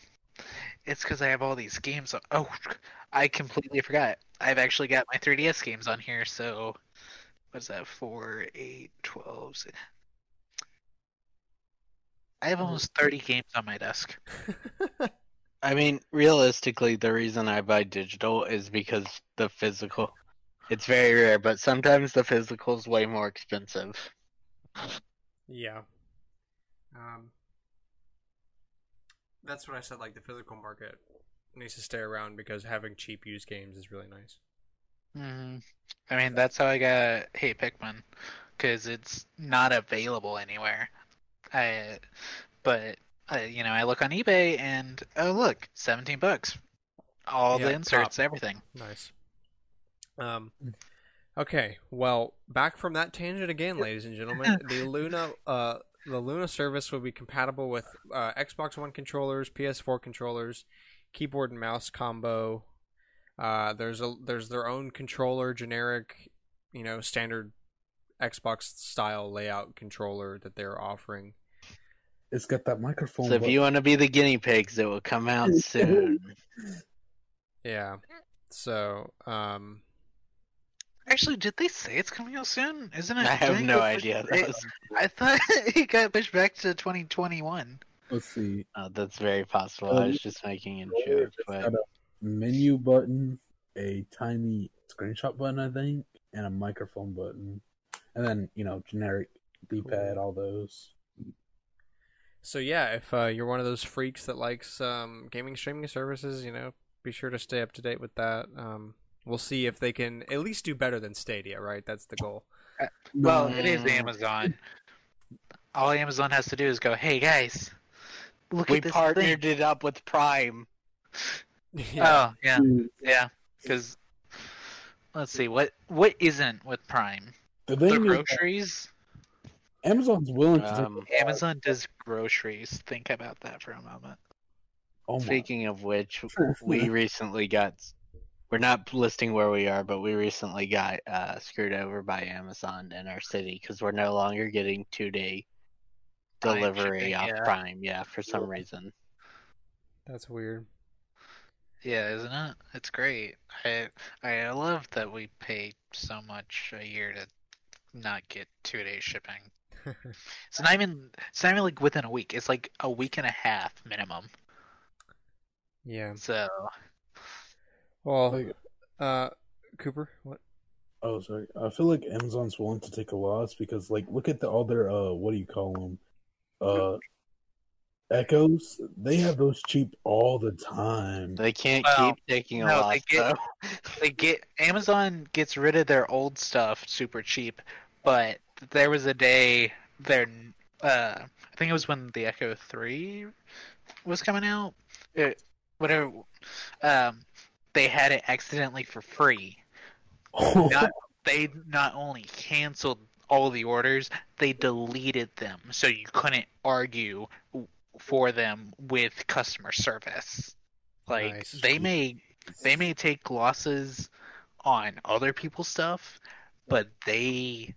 It's because I have all these games. On- oh, I completely forgot. I've actually got my 3DS games on here. So, what's that? 4, 8, 12. si- I have almost 30 games on my desk. I mean, realistically, the reason I buy digital is because the physical. It's very rare, but sometimes the physical is way more expensive. yeah. Um. That's what I said. Like the physical market needs to stay around because having cheap used games is really nice. hmm I mean, that's how I got Hey Pikmin, because it's not available anywhere. I, but I, you know, I look on eBay and oh look, seventeen bucks, all Yeah, the inserts, top. everything. Nice. Um. Okay. Well, back from that tangent again, ladies and gentlemen. The Luna, uh, the Luna service will be compatible with uh, Xbox One controllers, PS4 controllers, keyboard and mouse combo. Uh, there's a there's their own controller, generic, you know, standard Xbox style layout controller that they're offering. It's got that microphone. So if you want to be the guinea pigs, it will come out soon. Yeah. So, um, Actually, did they say it's coming out soon? Isn't it? I have no idea. was, I thought it got pushed back to 2021. Let's see. uh, that's very possible. I was just making a joke, It's but got a menu button, a tiny screenshot button, I think, and a microphone button, and then you know generic D-pad, Cool. all those. So yeah, if uh, you're one of those freaks that likes um, gaming streaming services, you know, be sure to stay up to date with that. Um, we'll see if they can at least do better than Stadia. Right, that's the goal. Well, No, it is Mm. Amazon. All Amazon has to do is go, "Hey guys, look we at this We partnered thing." it up with Prime. Oh yeah, yeah. Because let's see, what what isn't with Prime? the The thing is that groceries. Amazon's willing to Um, Amazon does groceries. Think about that for a moment. Oh. Speaking of which, we recently got. We're not listing where we are, but we recently got uh, screwed over by Amazon in our city because we're no longer getting two day delivery shipping, off yeah. Prime. Yeah, for some reason. That's weird. Yeah, isn't it? It's great. I I love that we pay so much a year to not get two day shipping. It's not even it's not even like within a week. It's like a week and a half minimum. yeah. So Well, Like, uh, Cooper, what? oh, sorry. I feel like Amazon's willing to take a loss because, like, look at the all their uh, what do you call them? Uh, Echoes, they have those cheap all the time. They can't Well, keep taking a no, loss they get- they get Amazon gets rid of their old stuff super cheap, but there was a day there. Uh, I think it was when the Echo Three was coming out. It, whatever. Um, they had it accidentally for free. Not they not only canceled all the orders, they deleted them so you couldn't argue for them with customer service. Like Nice. they may they may take losses on other people's stuff, but they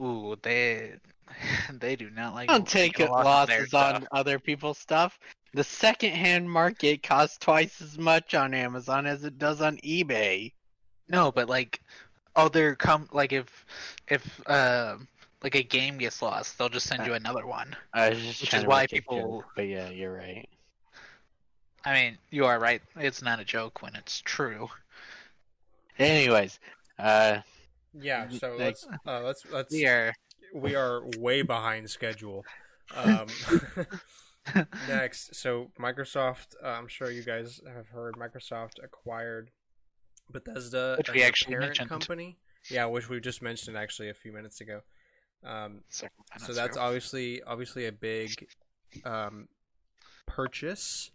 ooh, they they do not like don't take taking a on losses on stuff. other people's stuff. The secondhand market costs twice as much on Amazon as it does on eBay. No, but like other come like if if uh like a game gets lost, they'll just send you another one. I was just Which is why people- joke, but yeah, you're right. I mean, you are right. It's not a joke when it's true. Anyways, uh, Yeah, so Like- let's uh, let's let's We are we are way behind schedule. Um, next, so Microsoft. Uh, I'm sure you guys have heard Microsoft acquired Bethesda, Which we a actually parent mentioned. company. Yeah, which we just mentioned actually a few minutes ago. Um, several so that's ago. obviously obviously a big um, purchase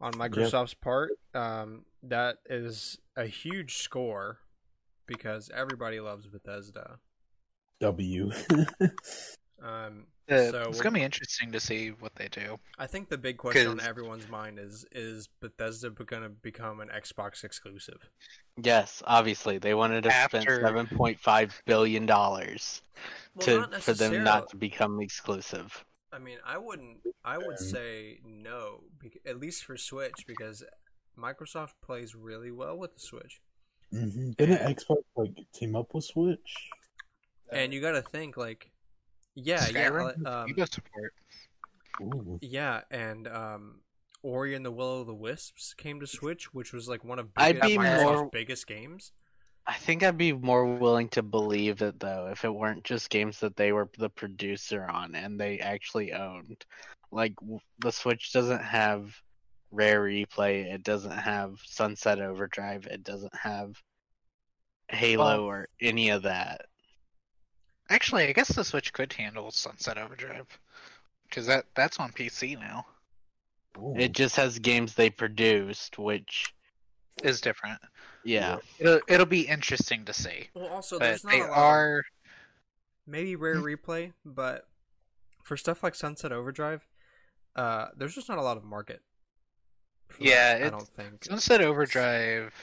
on Microsoft's part. Um, that is a huge score because everybody loves Bethesda. W. Um, Uh, so it's gonna be interesting to see what they do. I think the big question on everyone's mind is is Bethesda going to become an Xbox exclusive? yes, obviously they wanted to spend seven point five billion dollars Well, to for them not to become exclusive. I mean, I wouldn't. I would Um, say no, at least for Switch, because Microsoft plays really well with the Switch. hmm Didn't Xbox like team up with Switch? And you got to think like, yeah, yeah, Skyrim, um, Amiibo support. Ooh. yeah, and um, Ori and the Will of the Wisps came to Switch, which was like one of I'd big- be Microsoft's more- biggest games. I think I'd be more willing to believe it though if it weren't just games that they were the producer on and they actually owned. Like w- the Switch doesn't have Rare Replay, it doesn't have Sunset Overdrive, it doesn't have Halo Well- or any of that. Actually, I guess the Switch could handle Sunset Overdrive because that that's on PC now. Ooh. It just has games they produced, which Is different. yeah. It'll it'll be interesting to see. Well, also But there's not they a lot of- maybe rare replay, but for stuff like Sunset Overdrive, uh, there's just not a lot of market. for Yeah, that, I don't think. Sunset Overdrive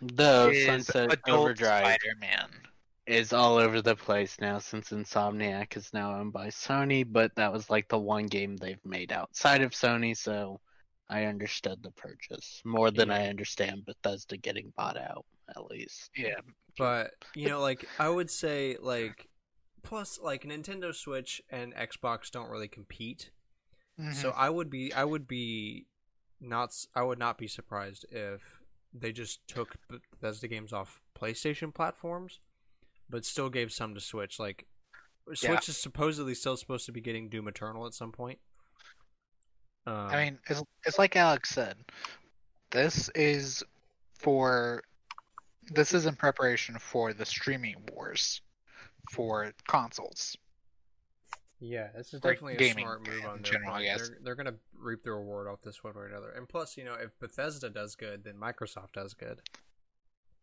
Though is Sunset adult Overdrive Spider-Man. Is all over the place now since Insomniac is now owned by Sony, but that was like the one game they've made outside of Sony, so I understood the purchase more than I understand Bethesda getting bought out, at least. Yeah, But you know, like I would say, like plus like Nintendo Switch and Xbox don't really compete. So Mhm. I would be, I would be not, I would not be surprised if they just took Bethesda games off PlayStation platforms, but still gave some to Switch. Like Switch Yeah. is supposedly still supposed to be getting Doom Eternal at some point. Um, I mean, it's, it's like Alex said. This is for this is in preparation for the streaming wars for consoles. Yeah, this is definitely a smart move on their general, I part. guess. They're, they're gonna reap the reward off this one way or another. And plus, you know, if Bethesda does good, then Microsoft does good.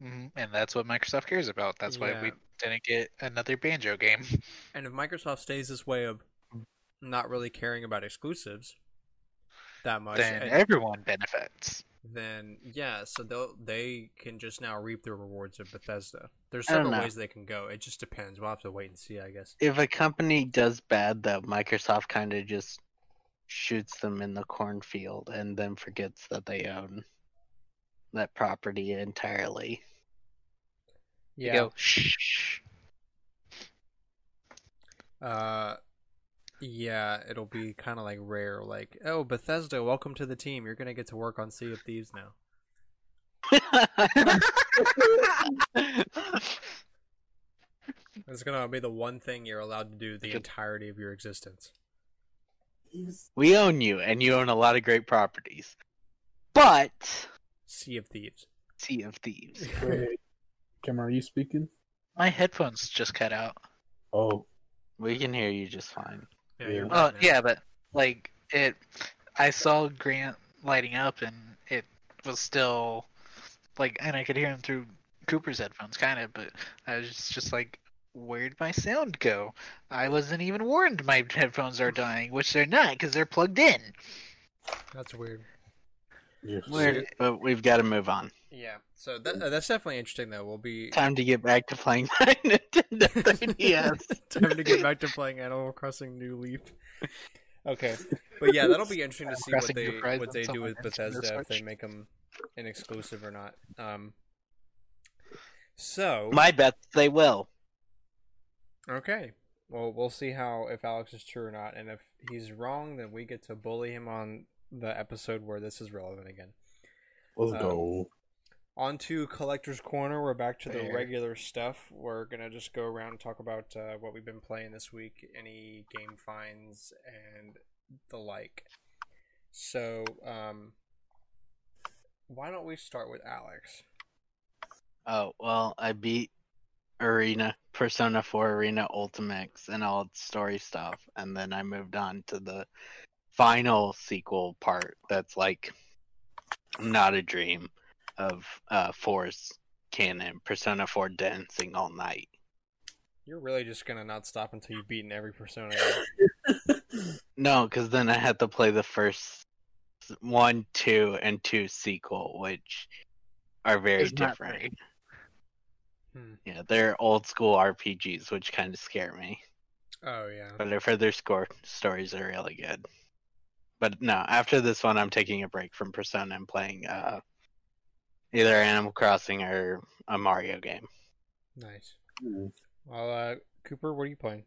Hmm And that's what Microsoft cares about. That's why we didn't get another Banjo game. And if Microsoft stays this way of not really caring about exclusives that much, then and- everyone benefits. then yeah, so they they can just now reap the rewards of Bethesda. There's several ways they can go. It just depends. We'll have to wait and see, I guess. If a company does bad, though, Microsoft kind of just shoots them in the cornfield and then forgets that they own that property entirely. You go shh. Uh, yeah, it'll be kind of like rare. Like, oh, Bethesda, welcome to the team. You're gonna get to work on Sea of Thieves now. It's gonna be the one thing you're allowed to do the entirety of your existence. We own you, and you own a lot of great properties. But Sea of Thieves. Sea of Thieves. Wait, Cameron, are you speaking? My headphones just cut out. Oh, We can hear you just fine. Yeah, Yeah. you're Oh yeah, but like it, I saw Grant lighting up, and it was still like, and I could hear him through Cooper's headphones, kind of. But I was just, just like, where'd my sound go? I wasn't even warned my headphones are dying, which they're not because they're plugged in. That's weird. you're Weird, but we've got to move on. Yeah. So that, uh, that's definitely interesting, though. We'll be Time to get back to playing my Nintendo 3DS. time to get back to playing Animal Crossing New Leaf. Okay, but yeah, that'll be interesting to see what they what they do with Bethesda if they make them an exclusive or not. Um. So My bet they will. okay, well we'll see how if Alex is true or not, and if he's wrong, then we get to bully him on the episode where this is relevant again. Let's Um, go. On to Collector's Corner. We're back to the regular stuff. We're going to just go around and talk about uh, what we've been playing this week, any game finds, and the like. So, um, why don't we start with Alex? Oh, well, I beat Arena, Persona 4 Arena Ultimax, and all its story stuff, and then I moved on to the final sequel part that's like not a dream of uh Force canon, Persona 4 Dancing All Night. You're really just going to not stop until you've beaten every Persona. No, because then I had to play the first one, two, and two sequel, which are very It's different. Hmm. Yeah, they're old school RPGs, which kind of scare me. Oh, yeah. But their further score stories are really good. But no, after this one, I'm taking a break from Persona and playing uh, either Animal Crossing or a Mario game. Nice. Well, uh, Cooper, what are you playing?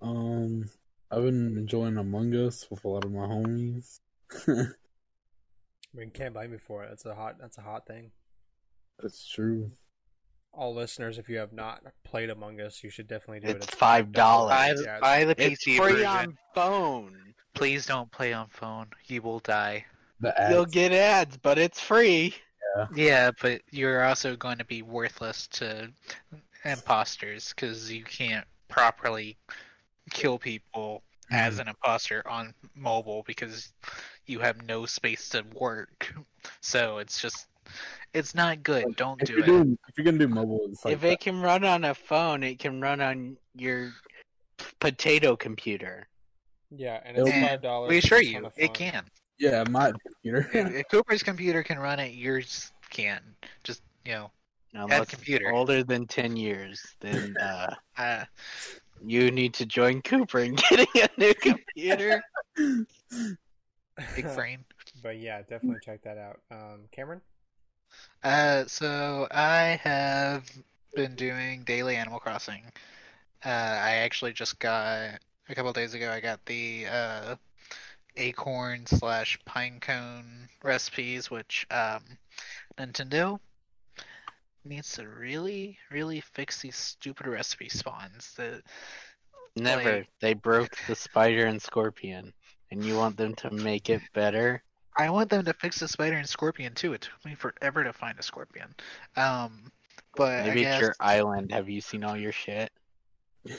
Um, I've been enjoying Among Us with a lot of my homies. I mean, can't blame me for it. That's a hot. That's a hot thing. That's true. All listeners, if you have not played Among Us, you should definitely do it. It's $5. Buy, Yeah, buy the It's PC free version. on phone. Please don't play on phone. You will die. The ads. You'll get ads, but it's free. Yeah, but you're also going to be worthless to imposters because you can't properly kill people as mm-hmm. an imposter on mobile because you have no space to work. So it's just, it's not good. Don't do it. doing, if you're gonna do mobile, it's like if it can run on a phone, it can run on your potato computer. Yeah, and it's And five dollars. We assure you, it can. Yeah, my computer. if, if Cooper's computer can run it, yours can. Just you know, Unless Add computer. older than 10 years, then uh, uh, you need to join Cooper in getting a new computer. big brain. But yeah, definitely check that out. Um, Cameron. Uh, so I have been doing daily Animal Crossing. Uh, I actually just got a couple days ago. I got the uh, acorn slash pinecone recipes, which um, Nintendo needs to really, really fix these stupid recipe spawns. That Never. Like- They broke the spider and scorpion, and you want them to make it better? I want them to fix the spider and scorpion too. It took me forever to find a scorpion. Um, but Maybe I it's your island. Have you seen all your shit?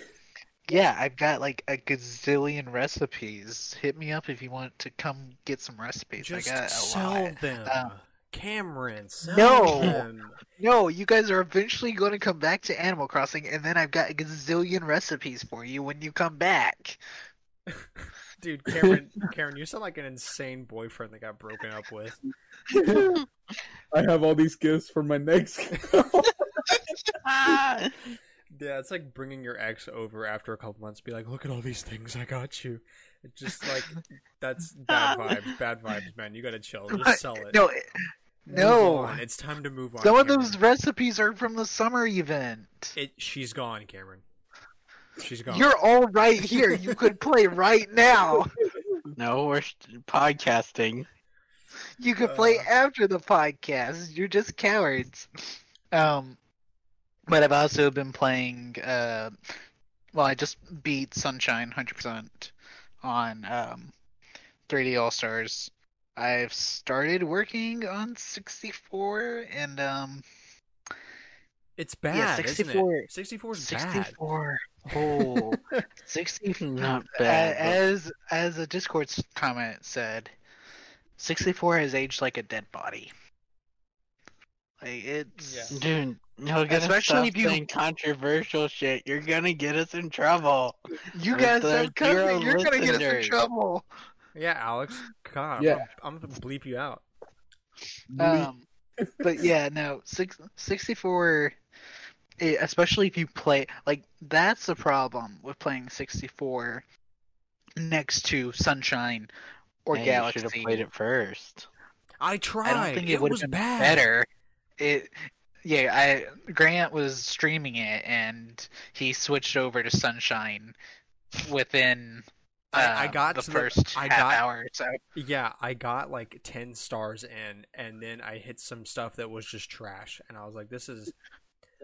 Yeah, I've got like a gazillion recipes. Hit me up if you want to come get some recipes. Just I got a sell lot. them, Um, Cameron. Sell No. them. No, you guys are eventually going to come back to Animal Crossing, and then I've got a gazillion recipes for you when you come back. Dude, Cameron, Cameron, you sound like an insane boyfriend that got broken up with. I have all these gifts for my next. Ah! Yeah, it's like bringing your ex over after a couple months, be like, "Look at all these things I got you." It's just like that's bad vibes, bad vibes, man. You gotta chill. Just sell it. No, Move no. on. it's time to move on. Some of Cameron. those recipes are from the summer event. It, she's gone, Cameron. She's gone. You're all right here. You could play right now. no, we're st- podcasting. You could play Uh. after the podcast. You're just cowards. Um, but I've also been playing. Uh, well, I just beat Sunshine 100%. on um, 3D All Stars. I've started working on 64 and um, It's bad, Yeah, isn't 64 it? 64 is bad. 64. Oh, 60 Not A- bad. but- As as a Discord comment said, 64 has aged like a dead body. Like it's Yeah. Dude, you're gonna Especially stop if you- saying controversial shit. You're gonna get us in trouble. you With guys the have come. zero You're gonna get us in trouble. Yeah, Alex. God, Yeah. I'm, I'm gonna bleep you out. Um, but yeah, no, six, 64, eh, especially if you play, like, that's the problem with playing 64 next to Sunshine or Man, Galaxy. You should have played it first. I tried. I don't think it, it, would was have been bad. better. It, yeah, I Grant was streaming it and he switched over to Sunshine within I- uh, I got the to the- first I half got- hour. So Yeah, I got like 10 stars in, and then I hit some stuff that was just trash, and I was like, "This is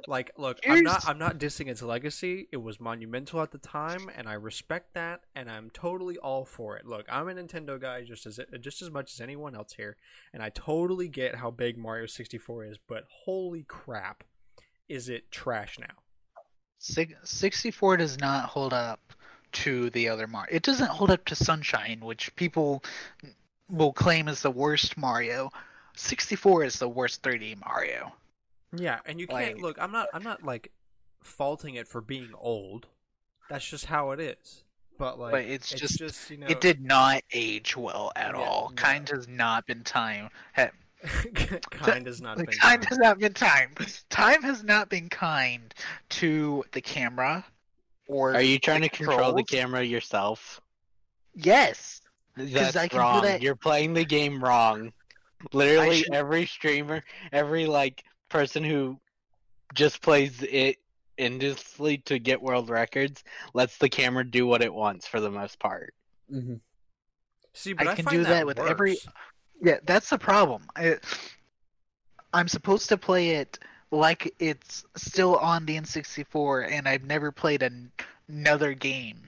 like, look, I'm not, I'm not dissing its legacy. It was monumental at the time, and I respect that, and I'm totally all for it. Look, I'm a Nintendo guy just as just as much as anyone else here, and I totally get how big Mario 64 is, but holy crap, is it trash now? 64 does not hold up to the other Mario. It doesn't hold up to Sunshine, which people will claim is the worst Mario. 64 is the worst 3D Mario. Yeah, and you can't Like- look. I'm not. I'm not like faulting it for being old. That's just how it is. But like, But it's just- just, you know, It did not age well at Yeah, all. no. Kind has not been time. ha- kind has not been. kind done. has not been time. Time has not been kind to the camera. Or Are you trying the to control the camera yourself? Yes. That's I can do wrong. that- You're playing the game wrong. Literally should- every streamer, every like person who just plays it endlessly to get world records lets the camera do what it wants for the most part. hmm See, but I, I can find do that with every- Yeah, that's the problem. I, I'm supposed to play it like it's still on the N64, and I've never played an, another game.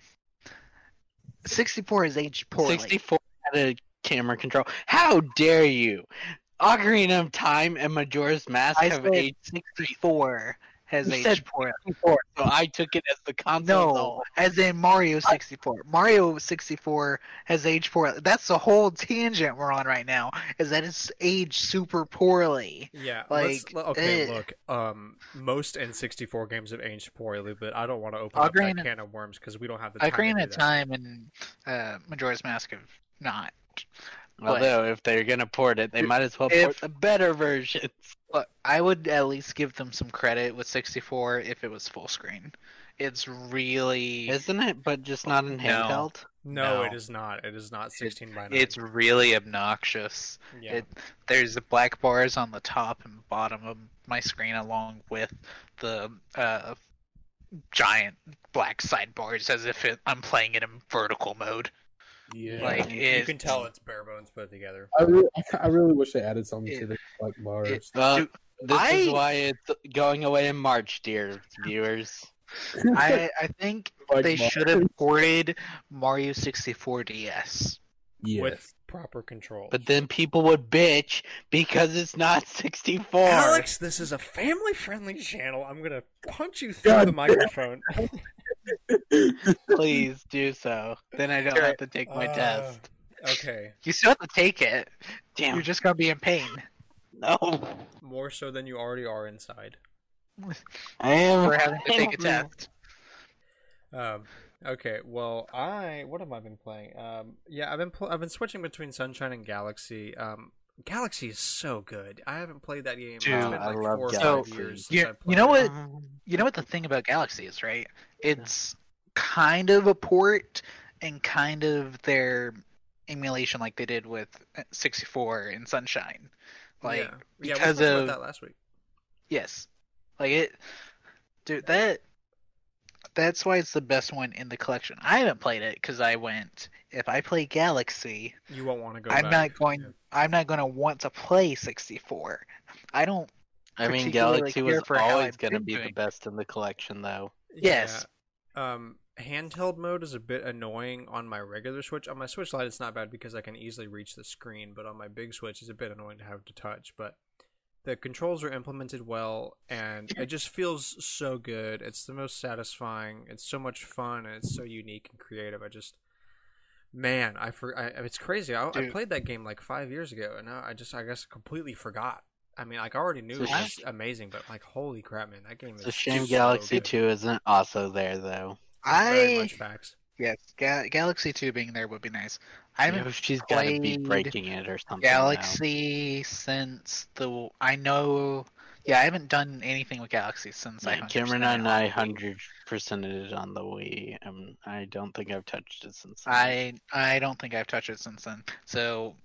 64 is aged poorly. 64 had a camera control. How dare you? Ocarina of Time and Majora's Mask I have said aged 64 has You aged said poorly. 64, so I took it as the console. No, as in Mario 64. Mario 64 has aged poorly. That's the whole tangent we're on right now. Is that it's aged super poorly. Yeah, Like, okay, eh. look. Um, most N64 games have aged poorly, but I don't want to open up Ocarina- that can of worms because we don't have the time. Ocarina of. Time and uh, Majora's Mask have not. Although, if they're gonna port it, they might as well If- port the better versions. Look, I would at least give them some credit with 64 if it was full screen. It's really Isn't it? But just not in No. handheld? No, No. it is not. It is not 16 by 9. it's really obnoxious. yeah. it- There's the black bars on the top and bottom of my screen along with the uh, giant black sidebars as if it, I'm playing it in vertical mode. Yeah. Like, you can tell it's bare bones put together. I, re- I really wish they added something It- to the like bars. Uh, Dude, this is why it's going away in March, dear viewers. I, I think Like they bars. should have ported Mario 64 DS. Yes. With proper controls. But then people would bitch because it's not 64. Alex, this is a family-friendly channel. I'm gonna punch you through God the microphone. Please do so. Then I don't have to take my Uh, test. Okay, You still have to take it. Damn. You're just gonna be in pain. No. more so than you already are inside. I am. for having to take a test. Um, okay, well, I what have I been playing? Um, yeah, I've been pl- I've been switching between Sunshine and Galaxy. Um, Galaxy is so good. I haven't played that game. Dude, it's been I like love four Galaxy. five years. Since You- I you know it. what? You know what the thing about Galaxy is, right? It's kind of a port and kind of their emulation, like they did with 64 and Sunshine. Like, yeah, yeah, we because talked of- about that last week. yes, like it, dude. That that's why it's the best one in the collection. I haven't played it because I went. If I play Galaxy, You won't want to go. I'm back. not going. I'm not going to want to play 64. I don't. I mean, Galaxy was for always going to been be the best in the collection, though. Yes. Yeah. Um, handheld mode is a bit annoying on my regular Switch. On my Switch Lite, it's not bad because I can easily reach the screen, but on my big Switch, it's a bit annoying to have to touch. But the controls are implemented well, and it just feels so good. It's the most satisfying. It's so much fun, and it's so unique and creative. I just, man, I for I, it's crazy. I, I played that game like five years ago, and now I just, I guess, completely forgot. I mean, like I already knew it It's a was amazing, but like, holy crap, man, that game is It's a shame so Galaxy good. 2 isn't also there, though. Very I much facts. yes, Ga- Galaxy Two being there would be nice. I haven't She's got to be breaking it or something. now. Galaxy since the I know. Yeah, I haven't done anything with Galaxy since I. Yeah, 100% Cameron and I hundred percented it on the Wii. Um, I don't think I've touched it since. then. I I don't think I've touched it since then. So,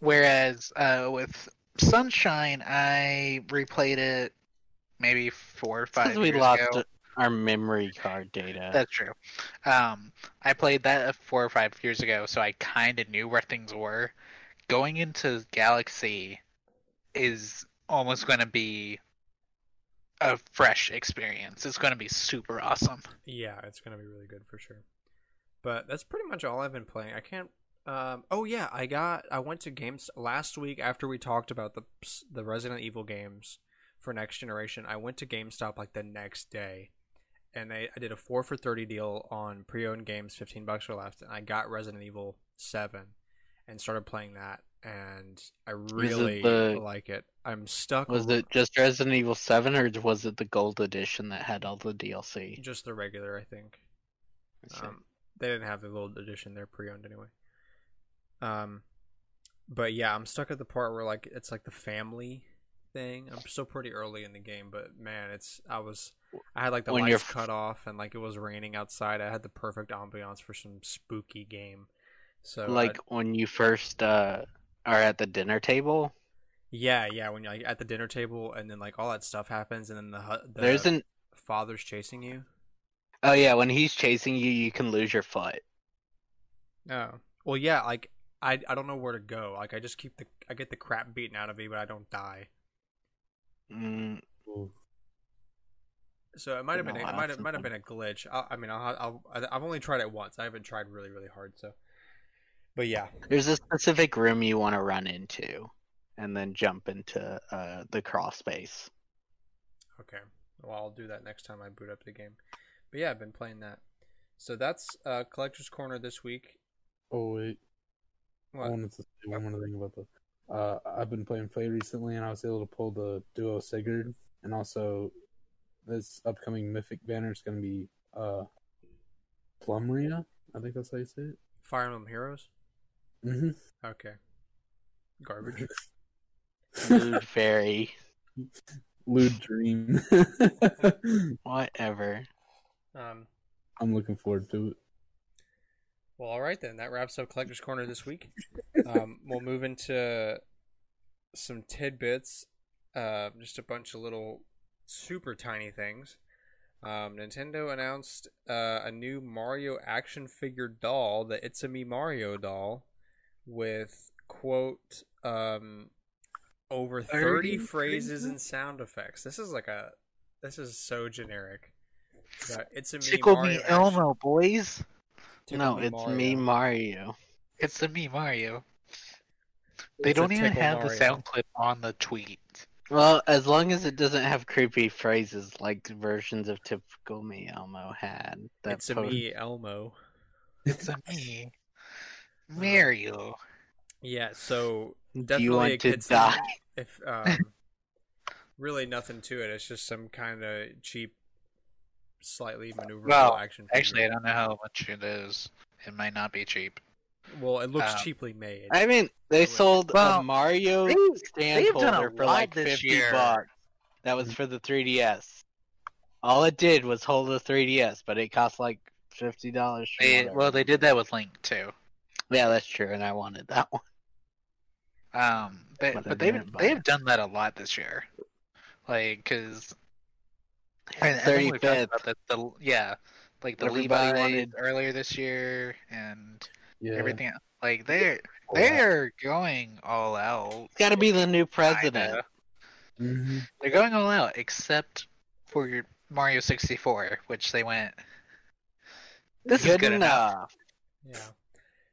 whereas uh, with Sunshine, I replayed it maybe four or five Because we years lost ago. Our memory card data. That's true. Um, I played that four or five years ago, so I kind of knew where things were. Going into Galaxy is almost going to be a fresh experience. It's going to be super awesome. Yeah, it's gonna be really good for sure. But that's pretty much all I've been playing. I can't. Um, oh yeah, I got. I went to games last week after we talked about the the Resident Evil games for next generation. I went to GameStop like the next day, and they I did a four for thirty deal on pre-owned games, fifteen bucks or left, and I got Resident Evil Seven, and started playing that, and I really the- like it. I'm stuck. was it just Resident Evil Seven, or was it the Gold Edition that had all the DLC? just the regular? I think. I. Um, they didn't have the gold edition; they're pre-owned anyway. Um, but yeah, I'm stuck at the part where like it's like the family thing. I'm still pretty early in the game, but man, it's I was I had like the When you're cut off and like it was raining outside. I had the perfect ambiance for some spooky game. So like when you first uh, are at the dinner table. yeah, yeah, when you're like at the dinner table and then like all that stuff happens and then the the There's an father's chasing you. oh yeah, when he's chasing you, you can lose your foot. Oh. Well, yeah, like I I don't know where to go. Like I just keep the I get the crap beaten out of me, but I don't die. Mm, So it might have been a, it might have might have been a glitch. I, I mean, I'll, I'll I've only tried it once. I haven't tried really really hard. So, but yeah, there's a specific room you want to run into, and then jump into uh, the crawl space. okay. Well, I'll do that next time I boot up the game. But yeah, I've been playing that. So that's uh, collector's corner this week. Oh wait, what? I What? wanted to say one more thing about the. Uh, I've been playing Play recently, and I was able to pull the Duo Sigurd, and also this upcoming Mythic banner is going to be uh, Plumeria. I think that's how you say it. Fire Emblem Heroes. Mm-hmm. Okay. Garbage. Mood fairy, Lude Dream. whatever. um. I'm looking forward to it. Well, all right then. That wraps up collector's corner this week. Um, we'll move into some tidbits. Uh, just a bunch of little super tiny things. Um, Nintendo announced uh, a new Mario action figure doll, the It's a Me Mario doll, with quote um, over 30, 30 phrases phrases? and sound effects. This is like a this is so generic. But it's a me Tickle Mario me action- Elmo, boys. Tickle no, Me it's me, Mario. It's a me Mario. They It's don't even Tickle have the sound clip on the tweet. Well, as long as it doesn't have creepy phrases like versions of typical me Elmo had. That It's a me Elmo. It's a me Mario. Yeah, so Do definitely you a want to kid's die? If um, really nothing to it. It's just some kind of cheap, slightly maneuverable Well, action. Actually, I don't know how much it is. It might not be cheap. Well, it looks um, cheaply made. I mean, they Wait. sold Well, a Mario they- stand they've done a holder for like 50 year. bucks. That was for the 3DS. All it did was hold the 3DS, but it cost like $50. for They, whatever. well, they did that with Link too. Yeah, that's true, and I wanted that one. Um, they, But but they've they've done that a lot this year. Like, cause I, I think 30 we've talked bits. about that. The yeah, like the Everybody Levi wanted- earlier this year and Yeah. everything. Like they're they're going all out. It's got to be the new president. kinda. hmm They're going all out, except for your Mario 64, which they went. This is good enough. Yeah. To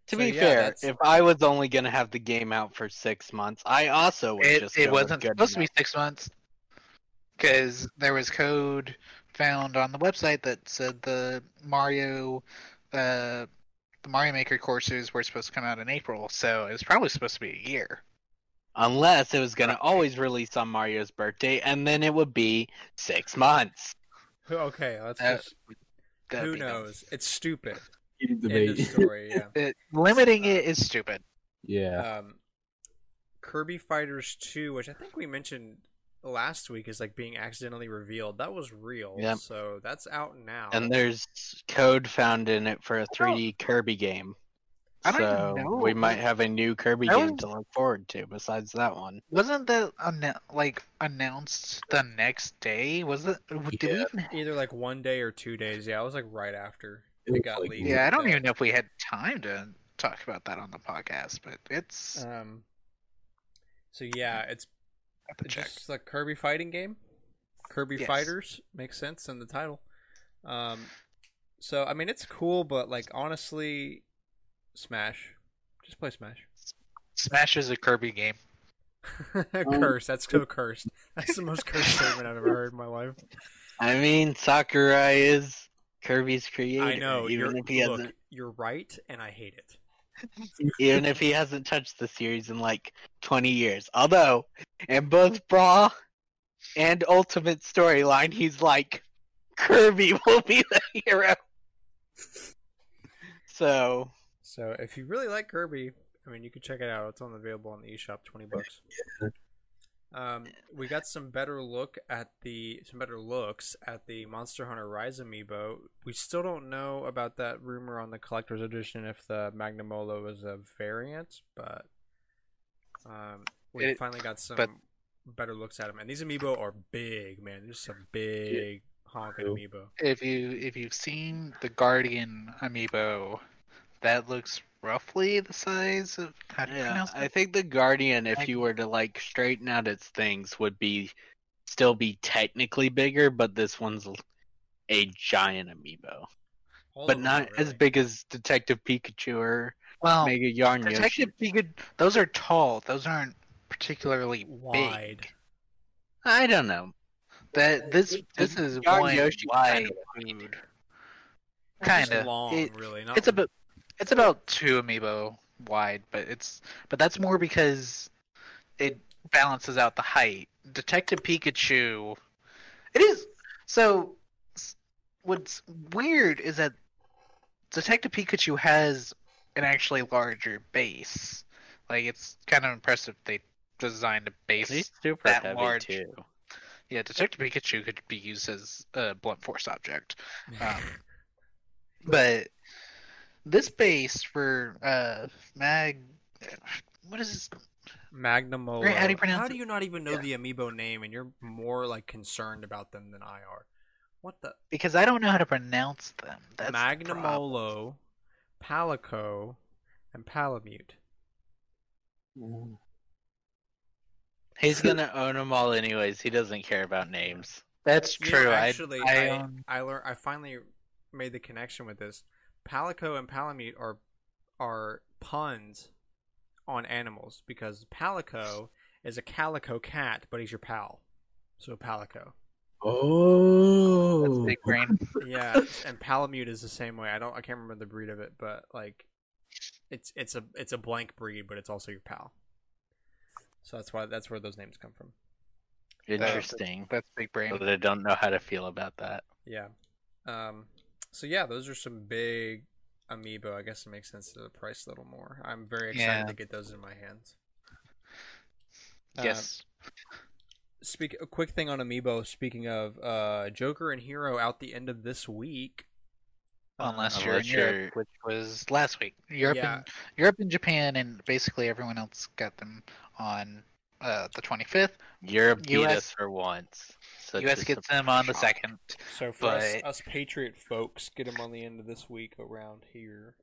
So, be yeah, fair, that's- if I was only gonna have the game out for six months, I also would It, just. it go wasn't good supposed to be six months because there was code found on the website that said the Mario, uh, the Mario Maker courses were supposed to come out in April, so it was probably supposed to be a year. Unless it was gonna always release on Mario's birthday, and then it would be six months. Okay, let's Uh, just. Who be dumb. knows? It's stupid. Heated End of debate. story. Yeah. It, limiting it is stupid. yeah. um, Kirby Fighters 2, which I think we mentioned last week, is like being accidentally revealed. That was real. Yep. So that's out now. And there's code found in it for a 3D Kirby game. I don't So know. we might have a new Kirby That game was- to look forward to besides that one. Wasn't that anno- like announced the next day? Was it? Did Yeah. even? Either like one day or two days. Yeah, it was like right after It it got like- leaked. Yeah, I don't Yeah. even know if we had time to talk about that on the podcast, but it's Um. So yeah, it's have to check. just a Kirby fighting game. Kirby Yes. Fighters makes sense in the title. Um. So I mean, it's cool, but like honestly, Smash. Just play Smash. Smash is a Kirby game. Curse. That's so cursed. That's the most cursed statement I've ever heard in my life. I mean, Sakurai is Kirby's creator. I know. even You're, if he look, hasn't, you're right, and I hate it. even if he hasn't touched the series in like 20 years. Although, in both Brawl and Ultimate Storyline, he's like, Kirby will be the hero. So, So if you really like Kirby, I mean, you can check it out. It's on available on the eShop, twenty bucks. Um, we got some better look at the some better looks at the Monster Hunter Rise amiibo. We still don't know about that rumor on the collector's edition if the Magnamalo is a variant, but um, we It- finally got some but- better looks at them. And these amiibo are big, man. There's some big honking Cool. amiibo. If you if you've seen the Guardian amiibo, that looks roughly the size of how do you yeah, pronounce I it? think the Guardian, if you were to like straighten out its things, would be still be technically bigger, but this one's a giant amiibo. All but of them are not as big as Detective Pikachu or Well, Mega Yarn Yoshi. Detective Pikachu, those are tall. Those aren't particularly wide. big. I don't know. That this this is Yarn one Yoshi wide kinda food. Just Kinda. long, It- really. Not It's about it's about two amiibo wide, but it's but that's more because it balances out the height. Detective Pikachu, it is so. What's weird is that Detective Pikachu has an actually larger base. Like it's kind of impressive they designed a base. He's super that heavy large. too. Yeah, Detective Pikachu could be used as a blunt force object. Um, but this base for uh mag what is this Magnamalo. Right, how do you pronounce How it? do you not even know Yeah. the amiibo name and you're more like concerned about them than I are? What the because I don't know how to pronounce them. That's the Palico, and Palamute. Mm. He's gonna own them all anyways. He doesn't care about names. That's true. I- actually, I, I own- I learned. I finally made the connection with this. Palico and Palamute are are puns on animals because Palico is a calico cat, but he's your pal. So Palico. Oh. that's big brain. Yeah, and Palamute is the same way. I don't. I can't remember the breed of it, but like, it's it's a it's a blank breed, but it's also your pal. So that's why that's where those names come from. Interesting. That's big brain. But I don't know how to feel about that. Yeah. Um. So yeah, those are some big amiibo. I guess it makes sense to the price a little more. I'm very excited Yeah. to get those in my hands. Yes. Speak a quick thing on amiibo. Speaking of, uh, Joker and Hero out the end of this week. Unless Um, you're in Europe, you're- which was last week. Europe Yeah. and Europe and Japan and basically everyone else got them on uh, the 25th. Europe beat US us for once. Such US gets them on the shock. second. So for us, But- us Patriot folks, get them on the end of this week around here.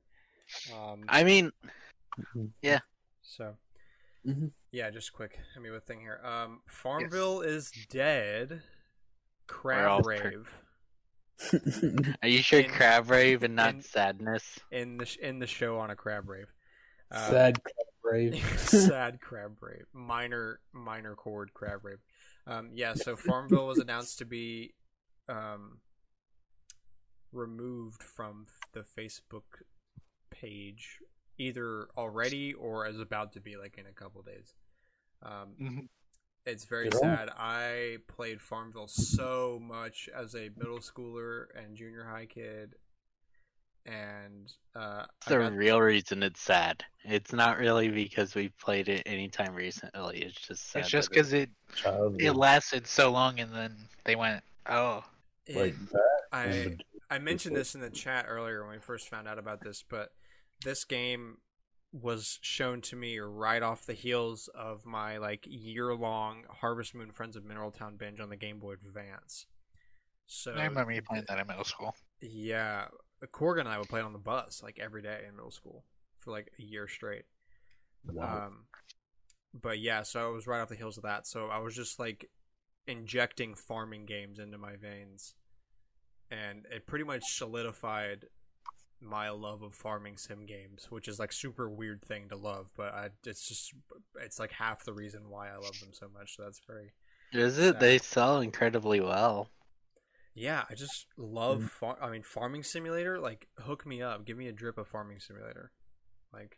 Um, I mean, yeah. so Mhm. yeah, just quick. I mean, what thing here? Um, Farmville is dead. We're all Crab per- Rave. Are you sure In- Crab Rave and not in- Sadness? in the in the show on a crab rave. Um, Sad brave. sad crab rave, minor minor chord crab rave. Um, yeah, so Farmville was announced to be um, removed from the Facebook page, either already or is about to be, like in a couple days. Um, Mhm. it's very Good on. sad. I played Farmville so much as a middle schooler and junior high kid, and uh, It's I the got- real reason it's sad. It's not really because we played it anytime recently. It's just sad. It's just because it Childhood. it lasted so long, and then they went, oh, like that. I I mentioned this in the chat earlier when we first found out about this, but this game was shown to me right off the heels of my like year long Harvest Moon Friends of Mineral Town binge on the Game Boy Advance. So I remember you playing that in middle school. yeah, Corgan and I would play it on the bus like every day in middle school for like a year straight. wow. Um, but yeah, so I was right off the heels of that. So I was just like injecting farming games into my veins, and it pretty much solidified my love of farming sim games, which is like super weird thing to love, but I, it's just it's like half the reason why I love them so much. So that's very Is it? sad. They sell incredibly well. Yeah. I just love far- I mean, farming simulator. Like hook me up, give me a drip of farming simulator, like.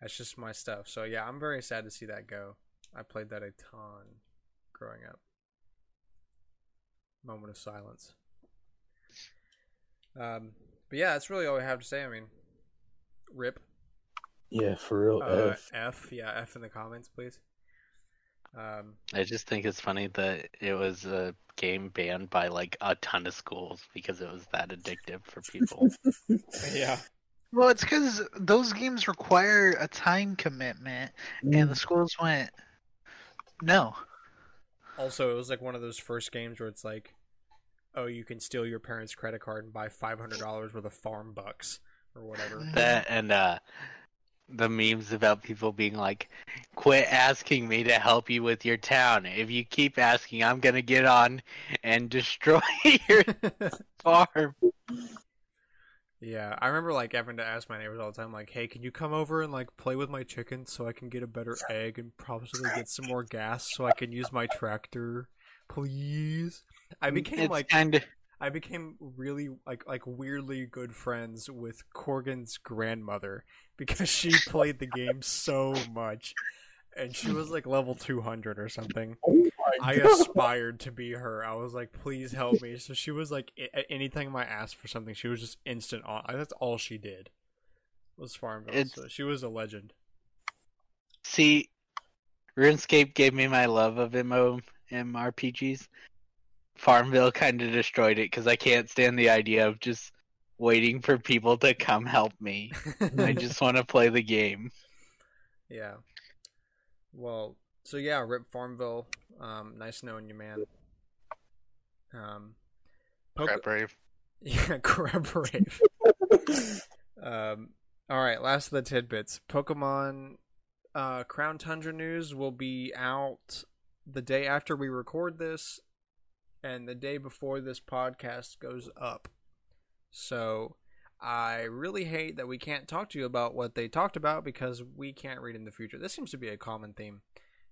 That's just my stuff. So yeah, I'm very sad to see that go. I played that a ton growing up. Moment of silence. Um, but yeah, that's really all I have to say. I mean, rip. yeah, for real. Uh, F. F. Yeah, F in the comments, please. Um, I just think it's funny that it was a game banned by like a ton of schools because it was that addictive for people. yeah. Well, it's because those games require a time commitment, and the schools went, no. Also, it was like one of those first games where it's like, oh, you can steal your parents' credit card and buy five hundred dollars worth of farm bucks or whatever. that and uh the memes about people being like, quit asking me to help you with your town. If you keep asking, I'm gonna get on and destroy your farm. Yeah, I remember like having to ask my neighbors all the time, like, "Hey, can you come over and like play with my chickens so I can get a better egg and possibly get some more gas so I can use my tractor, please?" I became it's like kind of I became really like like weirdly good friends with Corgan's grandmother because she played the game so much, and she was like level two hundred or something. Oh I aspired to be her. I was like, please help me. So she was like, a- anytime I asked for something, she was just instant on. That's all she did. Was Farmville. It's- So she was a legend. see RuneScape gave me my love of MO MRPGs. Farmville kind of destroyed it because I can't stand the idea of just waiting for people to come help me. I just want to play the game. yeah. Well, so yeah, Rip Farmville. Um, nice knowing you, man. Um, Poke- Crap, brave. yeah, crab rave. Um, all right, last of the tidbits. Pokemon uh, Crown Tundra news will be out the day after we record this, and the day before this podcast goes up. So I really hate that we can't talk to you about what they talked about because we can't read in the future. This seems to be a common theme.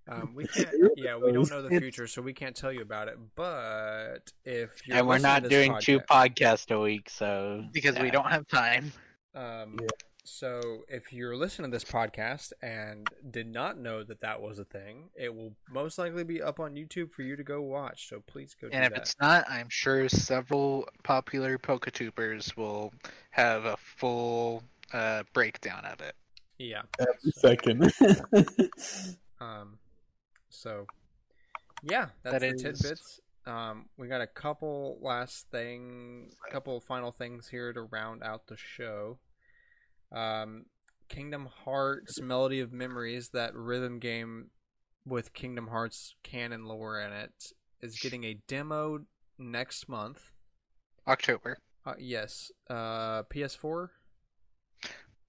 Um, we can't, yeah, we don't know the future, so we can't tell you about it. But if you're and we're not to this doing two podcast- podcasts a week, so Because we don't have time. Um, Yeah. So if you're listening to this podcast and did not know that that was a thing, it will most likely be up on YouTube for you to go watch. So please go do And if that. it's not, I'm sure several popular Poketubers will have a full uh, breakdown of it. Yeah. Every second. Um. So, yeah, that's That the is- tidbits. Um, we got a couple last thing, couple final things here to round out the show. Um, Kingdom Hearts Melody of Memories, that rhythm game with Kingdom Hearts canon lore in it, is getting a demo next month. October. Uh, yes. Uh, PS4.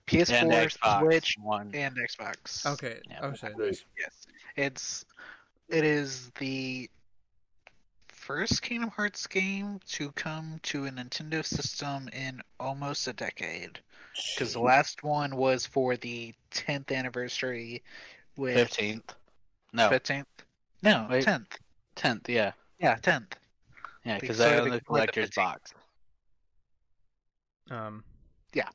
PS4, and Xbox Switch, One. and Xbox. Okay. Yeah. Okay. Nice. Yes. It's it is the first Kingdom Hearts game to come to a Nintendo system in almost a decade. Because the last one was for the 10th anniversary with Fifteenth. No, 15th? No, Wait. 10th. tenth. Yeah, Yeah, 10th. yeah, because I started own the with the collector's box. Um. Yeah.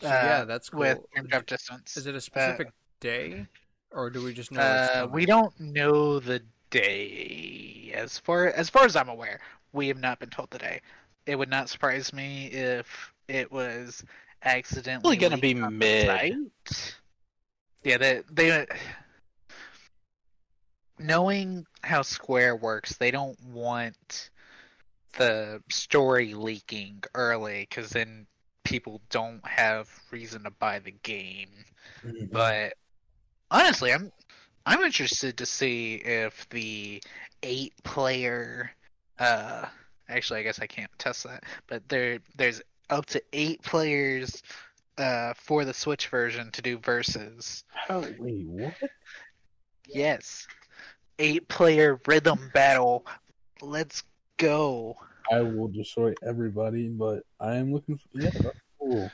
So yeah, Uh, that's cool. With Dream Drop Distance. Is it a specific day, or do we just know Uh, coming? we don't know the day. As far as far as I'm aware, we have not been told the day. It would not surprise me if it was accidentally gonna be leaked mid. Yeah, they they knowing how Square works, they don't want the story leaking early because then people don't have reason to buy the game. Mhm. But honestly, I'm I'm interested to see if the eight player uh actually I guess I can't test that, but there there's up to eight players uh for the Switch version to do versus. How, wait, what? Yes. Eight player rhythm battle. Let's go. I will destroy everybody, but I am looking for. Yeah, that's cool.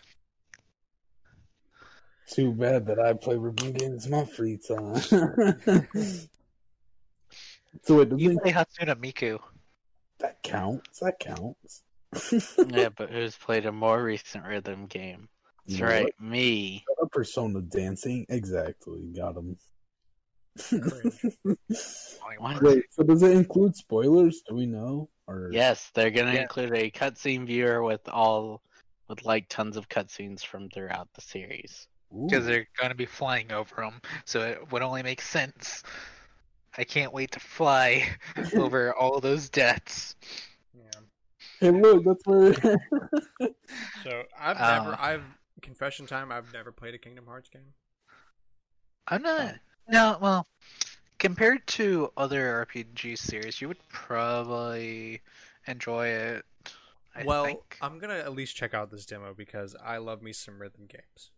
Too bad that I play rhythm games in my free time. so wait, does You it- play Hatsune Miku. that counts? That counts. yeah, but who's played a more recent rhythm game? That's You know right, me. Persona dancing, exactly. Got him. Wait, so does it include spoilers? Do we know? Or Yes, they're gonna Yeah. include a cutscene viewer with all with like tons of cutscenes from throughout the series. Because they're going to be flying over them, so it would only make sense. I can't wait to fly over all those deaths. Yeah. Hey, look, that's where. So I've Uh, never. I've confession time. I've never played a Kingdom Hearts game. I'm not. No, well, compared to other RPG series, you would probably enjoy it. I well, think. I'm gonna at least check out this demo because I love me some rhythm games.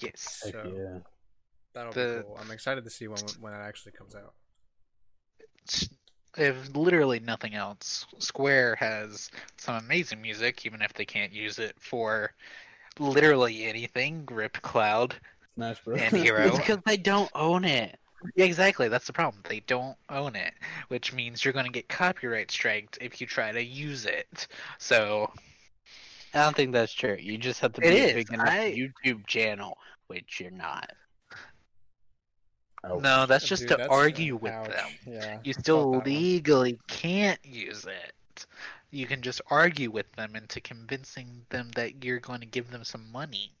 yes. So- yeah. That'll The- be cool. I'm excited to see when when it actually comes out. S- If literally nothing else, Square has some amazing music, even if they can't use it for literally anything. Grip Cloud. Smash Bros. And Hero. It's because they don't own it. Yeah, exactly. That's the problem. They don't own it, which means you're going to get copyright striked if you try to use it. So, I don't think that's true. You just have to It be is. a big enough I- YouTube channel, which you're not. Ouch. no, that's just Dude, to that's- argue with ouch. them. Yeah. You still that one. legally can't use it. You can just argue with them into convincing them that you're going to give them some money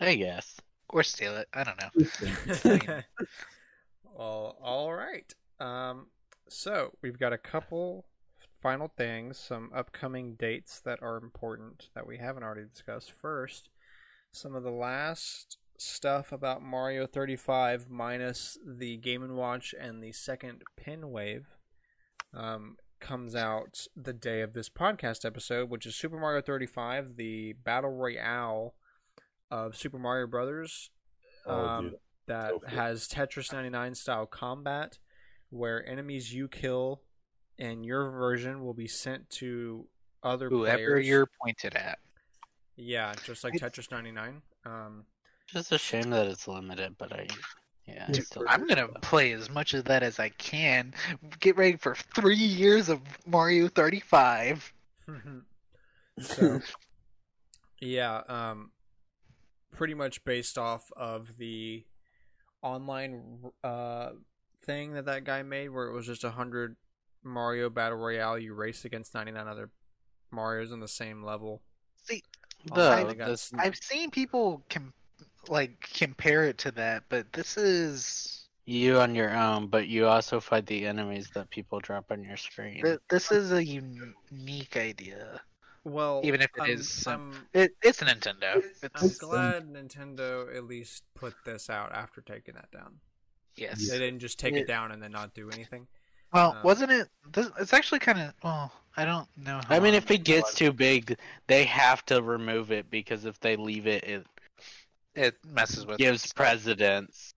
I guess. or steal it. I don't know. well, all right. Um, so we've got a couple final things, some upcoming dates that are important that we haven't already discussed. First, some of the last stuff about Mario 35 minus the Game and Watch and the second pin wave um, comes out the day of this podcast episode, which is Super Mario 35, the battle royale of Super Mario Brothers. Oh, um, dude. that So cool. has Tetris 99 style combat, where enemies you kill in your version will be sent to other Whoever players. you're pointed at. Yeah, just like It's- Tetris 99. Um, Just a shame that it's limited, but I yeah. I Dude, still I'm gonna play as much of that as I can. Get ready for three years of Mario 35. so, yeah, um, pretty much based off of the online uh, thing that that guy made, where it was just a hundred Mario battle royale. You race against 99 other Mario's on the same level. See, the, I think this, I've seen people com- like compare it to that, but this is you on your own, but you also fight the enemies that people drop on your screen. th- this is a unique idea. Well, Even if it I'm, is, I'm, It, it's Nintendo. I'm glad Nintendo at least put this out after taking that down. yes. They didn't just take Yeah. it down and then not do anything. Well, Um, wasn't it? This, it's actually kind of. Well, I don't know. How I mean, if it gets too big, they have to remove it because if they leave it, it it messes with. gives stuff. precedence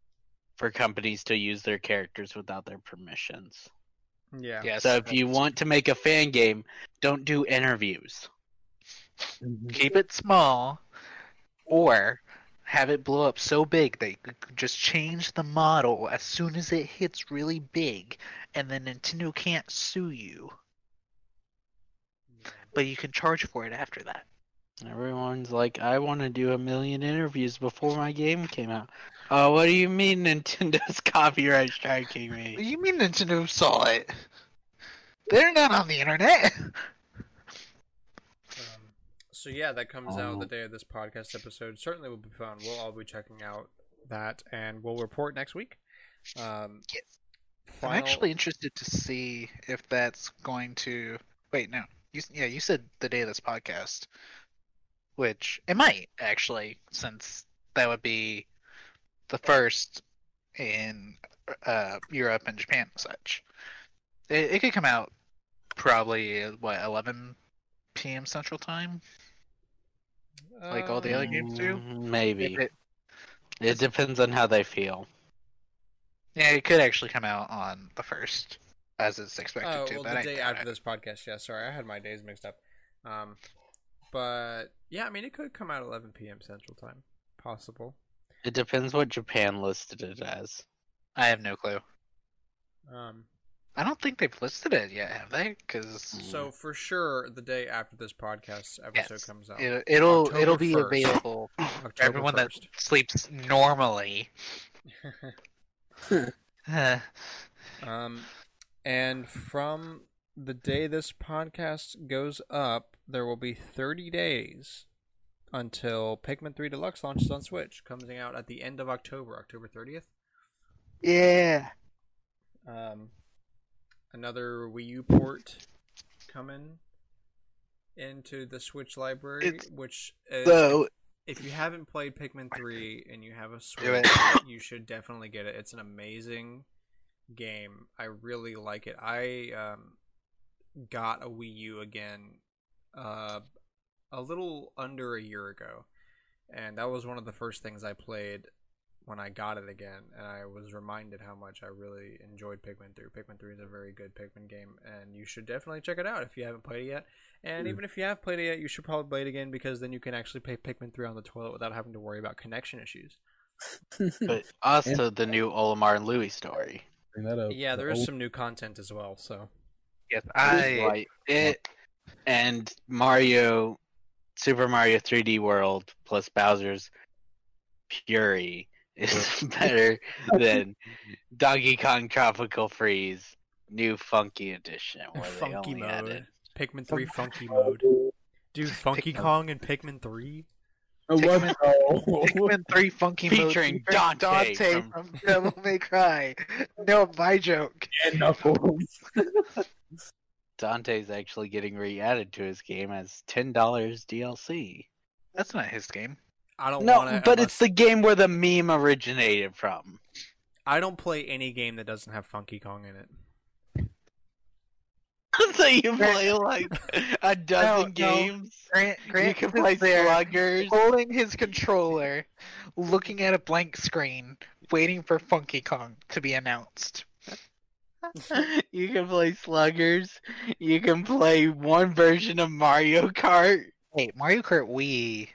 for companies to use their characters without their permissions. Yeah. Yes. So if you want to make a fan game, don't do interviews. Mhm. keep it small, or have it blow up so big that you could just change the model as soon as it hits really big, and then Nintendo can't sue you, but you can charge for it after that. Everyone's like, I want to do a million interviews before my game came out. Oh, what do you mean Nintendo's copyright striking What me? do you mean Nintendo saw it? They're not on the internet. Um, so yeah, that comes out Oh. the day of this podcast episode. Certainly will be fun. We'll all be checking out that, and we'll report next week. Um, Yes. I'm actually interested to see if that's going to. Wait, no. You, yeah, you said the day of this podcast, which it might actually, since that would be the first in uh, Europe and Japan and such. It, it could come out probably what 11 p.m. Central Time. like all the other games do? Maybe. It- It depends on how they feel. yeah, it could actually come out on the first, as it's expected Oh to. well, the I day after it. this podcast. Yeah, sorry, I had my days mixed up. Um, but yeah, I mean, it could come out 11 p.m. Central Time, possible. It depends what Japan listed it as. I have no clue. Um, I don't think they've listed it yet, have they? Because so for sure, the day after this podcast episode Yes. comes out, it, it'll October it'll be 1st. available for October everyone that sleeps normally. Um, and from the day this podcast goes up, there will be 30 days until Pikmin 3 Deluxe launches on Switch, coming out at the end of October, October 30th. yeah. Um, another Wii U port coming into the Switch library, It's- which is, So if you haven't played Pikmin 3 and you have a Switch, you should definitely get it. It's an amazing game. I really like it. I um, got a Wii U again uh, a little under a year ago, and that was one of the first things I played when I got it again, and I was reminded how much I really enjoyed Pikmin 3. Pikmin 3 is a very good Pikmin game, and you should definitely check it out if you haven't played it yet. And Hmm. even if you have played it yet, you should probably play it again because then you can actually play Pikmin 3 on the toilet without having to worry about connection issues. But also the new Olimar and Louis story. Bring that up. Yeah, The there is old- some new content as well, so. Yes, I I like it and Mario Super Mario 3D World plus Bowser's Fury is better than Donkey Kong Tropical Freeze New Funky Edition where they Funky only mode. added uh, Pikmin 3 Funky mode. Dude, Funky Pikmin. Kong and Pikmin 3? Oh, what? No. Pikmin 3 Funky Featuring Mode Dante from, from- Devil May Cry. No, my joke. and Knuckles. Dante's actually getting re-added to his game as ten dollars DLC. That's not his game. I don't No, want to. but it's the game where the meme originated from. I don't play any game that doesn't have Funky Kong in it. so you play like a dozen no. games. Grant, Grant you can is play there sluggers. holding his controller, looking at a blank screen, waiting for Funky Kong to be announced. you can play sluggers. You can play one version of Mario Kart. Hey, Mario Kart Wii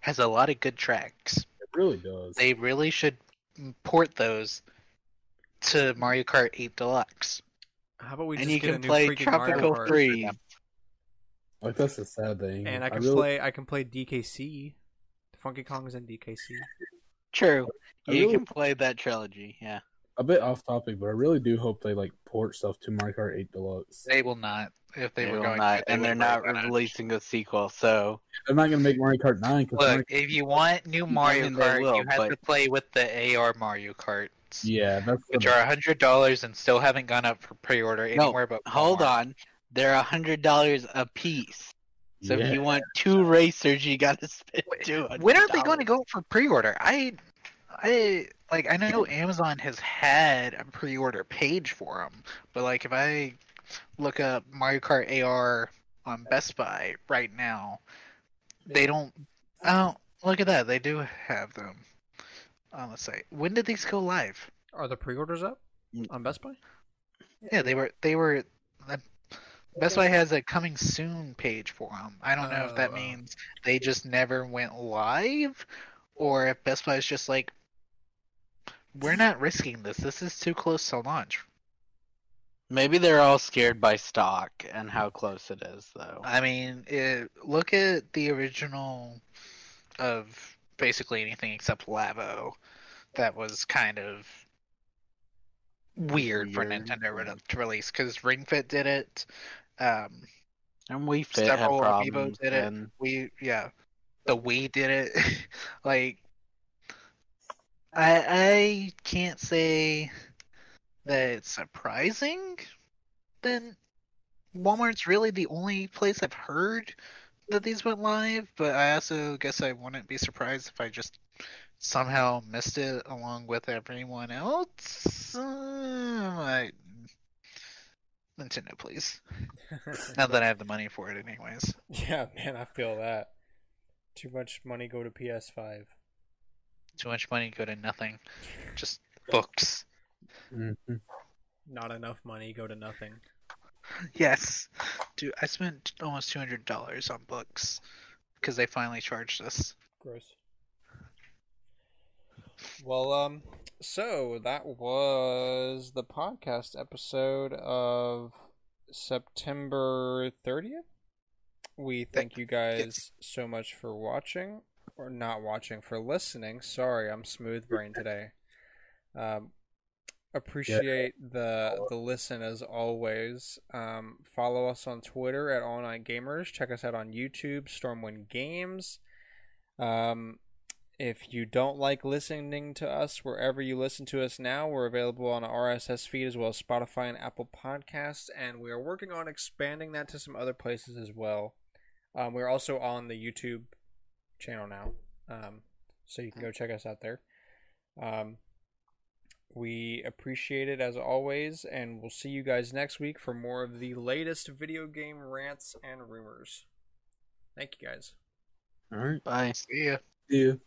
has a lot of good tracks. It really does. They really should port those to Mario Kart 8 Deluxe. How about we just and you get a can new play freaking Mario Tropical Kart? Freeze. Like that's a sad thing. And I can really, play. I can play DKC. Funky Kong is in DKC. True. You really- can play that trilogy, yeah. A bit off topic, but I really do hope they like port stuff to Mario Kart 8 Deluxe. They will not. If they, They were will going not, to, they and they're not work on it. releasing a sequel, so They're not gonna make Mario Kart 9 because Look, if you want new Mario mean Kart, will, you have but- to play with the AR Mario Karts, yeah, that's which the- are hundred dollars and still haven't gone up for pre-order No, anywhere but hold Walmart. on. They're a hundred dollars a piece. So if you want two racers, you gotta spend Wait, two hundred. When are they going to go for pre-order? I, I like I know Amazon has had a pre-order page for them, but like if I look up Mario Kart AR on Best Buy right now, they don't. Oh, look at that! They do have them on the site. When did these go live? Are the pre-orders up Mm. on Best Buy? Yeah, they were they were. Best Buy has a coming soon page for them. I don't know if that Oh. means they just never went live, or if Best Buy is just like, we're not risking this. This is too close to launch. Maybe they're all scared by stock and how close it is, though. I mean, it, look at the original of basically anything except Labo. That was kind of weird, for Nintendo to release because Ring Fit did it. Um, And Wii Fit had several Amiibo problems. did it. and we yeah, the Wii did it. like, I I can't say that it's surprising. Then Walmart's really the only place I've heard that these went live, but I also guess I wouldn't be surprised if I just somehow missed it along with everyone else. Um, I, Nintendo, please. Not that I have the money for it, anyways. yeah, man, I feel that. Too much money go to PS5. Too much money go to nothing. Just books. Mhm. Not enough money go to nothing. Yes, dude, I spent almost two hundred dollars on books because they finally charged us. Gross. Well, um, so that was the podcast episode of September 30th. We thank you guys so much for watching, or not watching, for listening. Sorry, I'm smooth brain today. Um, appreciate the the listen as always. Um, follow us on Twitter at All Night Gamers. Check us out on YouTube, Stormwind Games. Um, if you don't like listening to us wherever you listen to us now, we're available on RSS feed as well as Spotify and Apple Podcasts, and we are working on expanding that to some other places as well. Um, we're also on the YouTube channel now, um, so you can go check us out there. Um, we appreciate it as always, and we'll see you guys next week for more of the latest video game rants and rumors. Thank you guys. All right. Bye. See ya. See you.